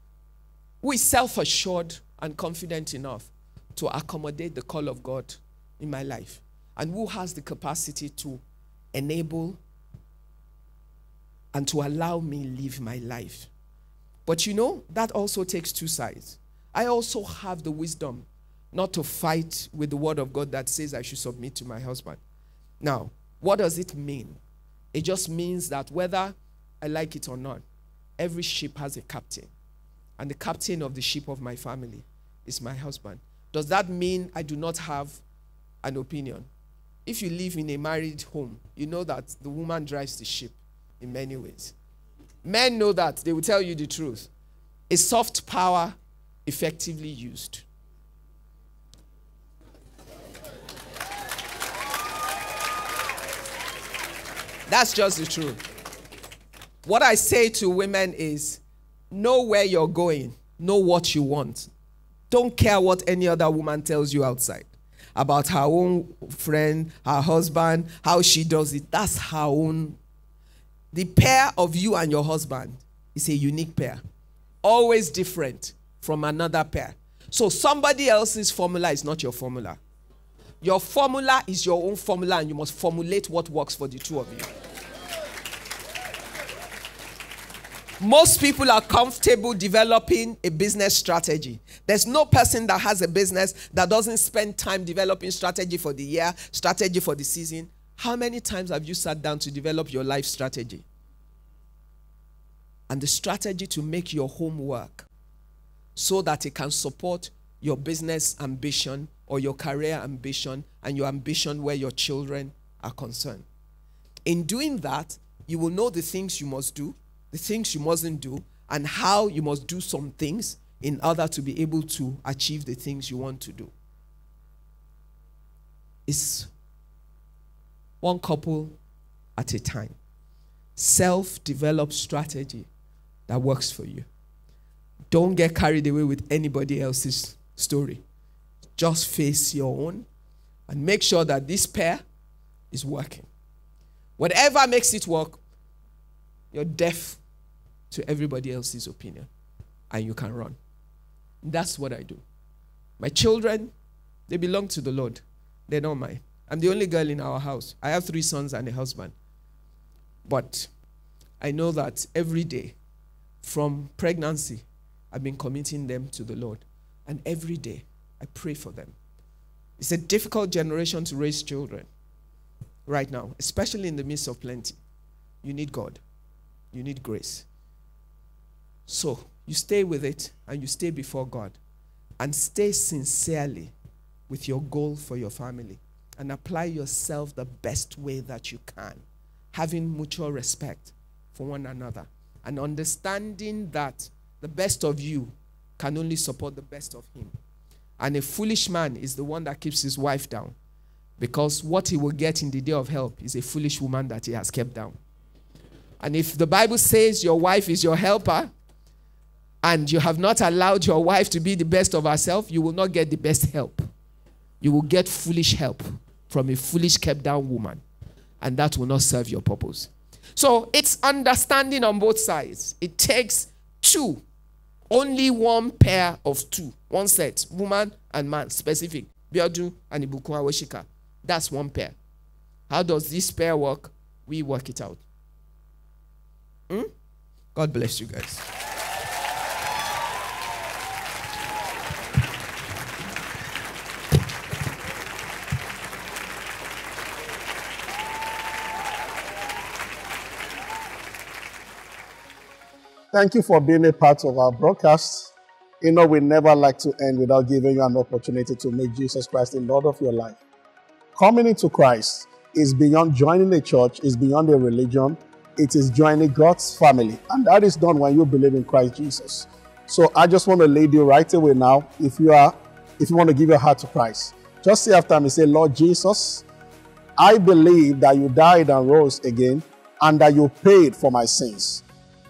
[SPEAKER 1] who is self-assured and confident enough to accommodate the call of God in my life and who has the capacity to enable and to allow me live my life. But you know, that also takes two sides. I also have the wisdom not to fight with the word of God that says I should submit to my husband. Now, what does it mean? It just means that whether I like it or not, every ship has a captain. And the captain of the ship of my family is my husband. Does that mean I do not have an opinion? If you live in a married home, you know that the woman drives the ship in many ways. Men know that, they will tell you the truth. A soft power effectively used. That's just the truth. What I say to women is know where you're going, know what you want. Don't care what any other woman tells you outside about her own friend, her husband, how she does it. That's her own. The pair of you and your husband is a unique pair, always different from another pair. So somebody else's formula is not your formula. Your formula is your own formula, and you must formulate what works for the two of you. Most people are comfortable developing a business strategy. There's no person that has a business that doesn't spend time developing strategy for the year, strategy for the season. How many times have you sat down to develop your life strategy? And the strategy to make your home work so that it can support your business ambition or your career ambition and your ambition where your children are concerned. In doing that, you will know the things you must do the things you mustn't do, and how you must do some things in order to be able to achieve the things you want to do. It's one couple at a time. Self developed strategy that works for you. Don't get carried away with anybody else's story. Just face your own and make sure that this pair is working. Whatever makes it work, you're deaf to everybody else's opinion and you can run. That's what I do. My children, they belong to the Lord. They're not mine. I'm the only girl in our house. I have three sons and a husband. But I know that every day from pregnancy, I've been committing them to the Lord. And every day, I pray for them. It's a difficult generation to raise children right now, especially in the midst of plenty. You need God, you need grace. So you stay with it and you stay before God and stay sincerely with your goal for your family and apply yourself the best way that you can, having mutual respect for one another and understanding that the best of you can only support the best of him. And a foolish man is the one that keeps his wife down because what he will get in the day of help is a foolish woman that he has kept down. And if the Bible says your wife is your helper, and you have not allowed your wife to be the best of herself, you will not get the best help. You will get foolish help from a foolish, kept down woman, and that will not serve your purpose. So it's understanding on both sides. It takes two, only one pair of two, one set, woman and man, specific. Biodu and Ibukun Awosika. That's one pair. How does this pair work? We work it out. Hmm? God bless you guys.
[SPEAKER 8] Thank you for being a part of our broadcast. You know, we never like to end without giving you an opportunity to make Jesus Christ the Lord of your life. Coming into Christ is beyond joining a church, is beyond a religion, it is joining God's family. And that is done when you believe in Christ Jesus. So I just want to lead you right away now. If you are, if you want to give your heart to Christ, just say after me, say, Lord Jesus, I believe that you died and rose again and that you paid for my sins.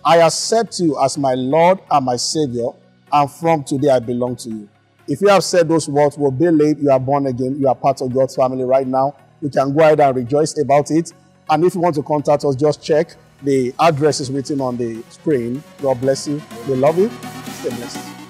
[SPEAKER 8] I accept you as my Lord and my Savior, and from today I belong to you. If you have said those words, will be late, you are born again, you are part of God's family right now. You can go ahead and rejoice about it. And if you want to contact us, just check the address is written on the screen. God bless you. We love you. Stay blessed.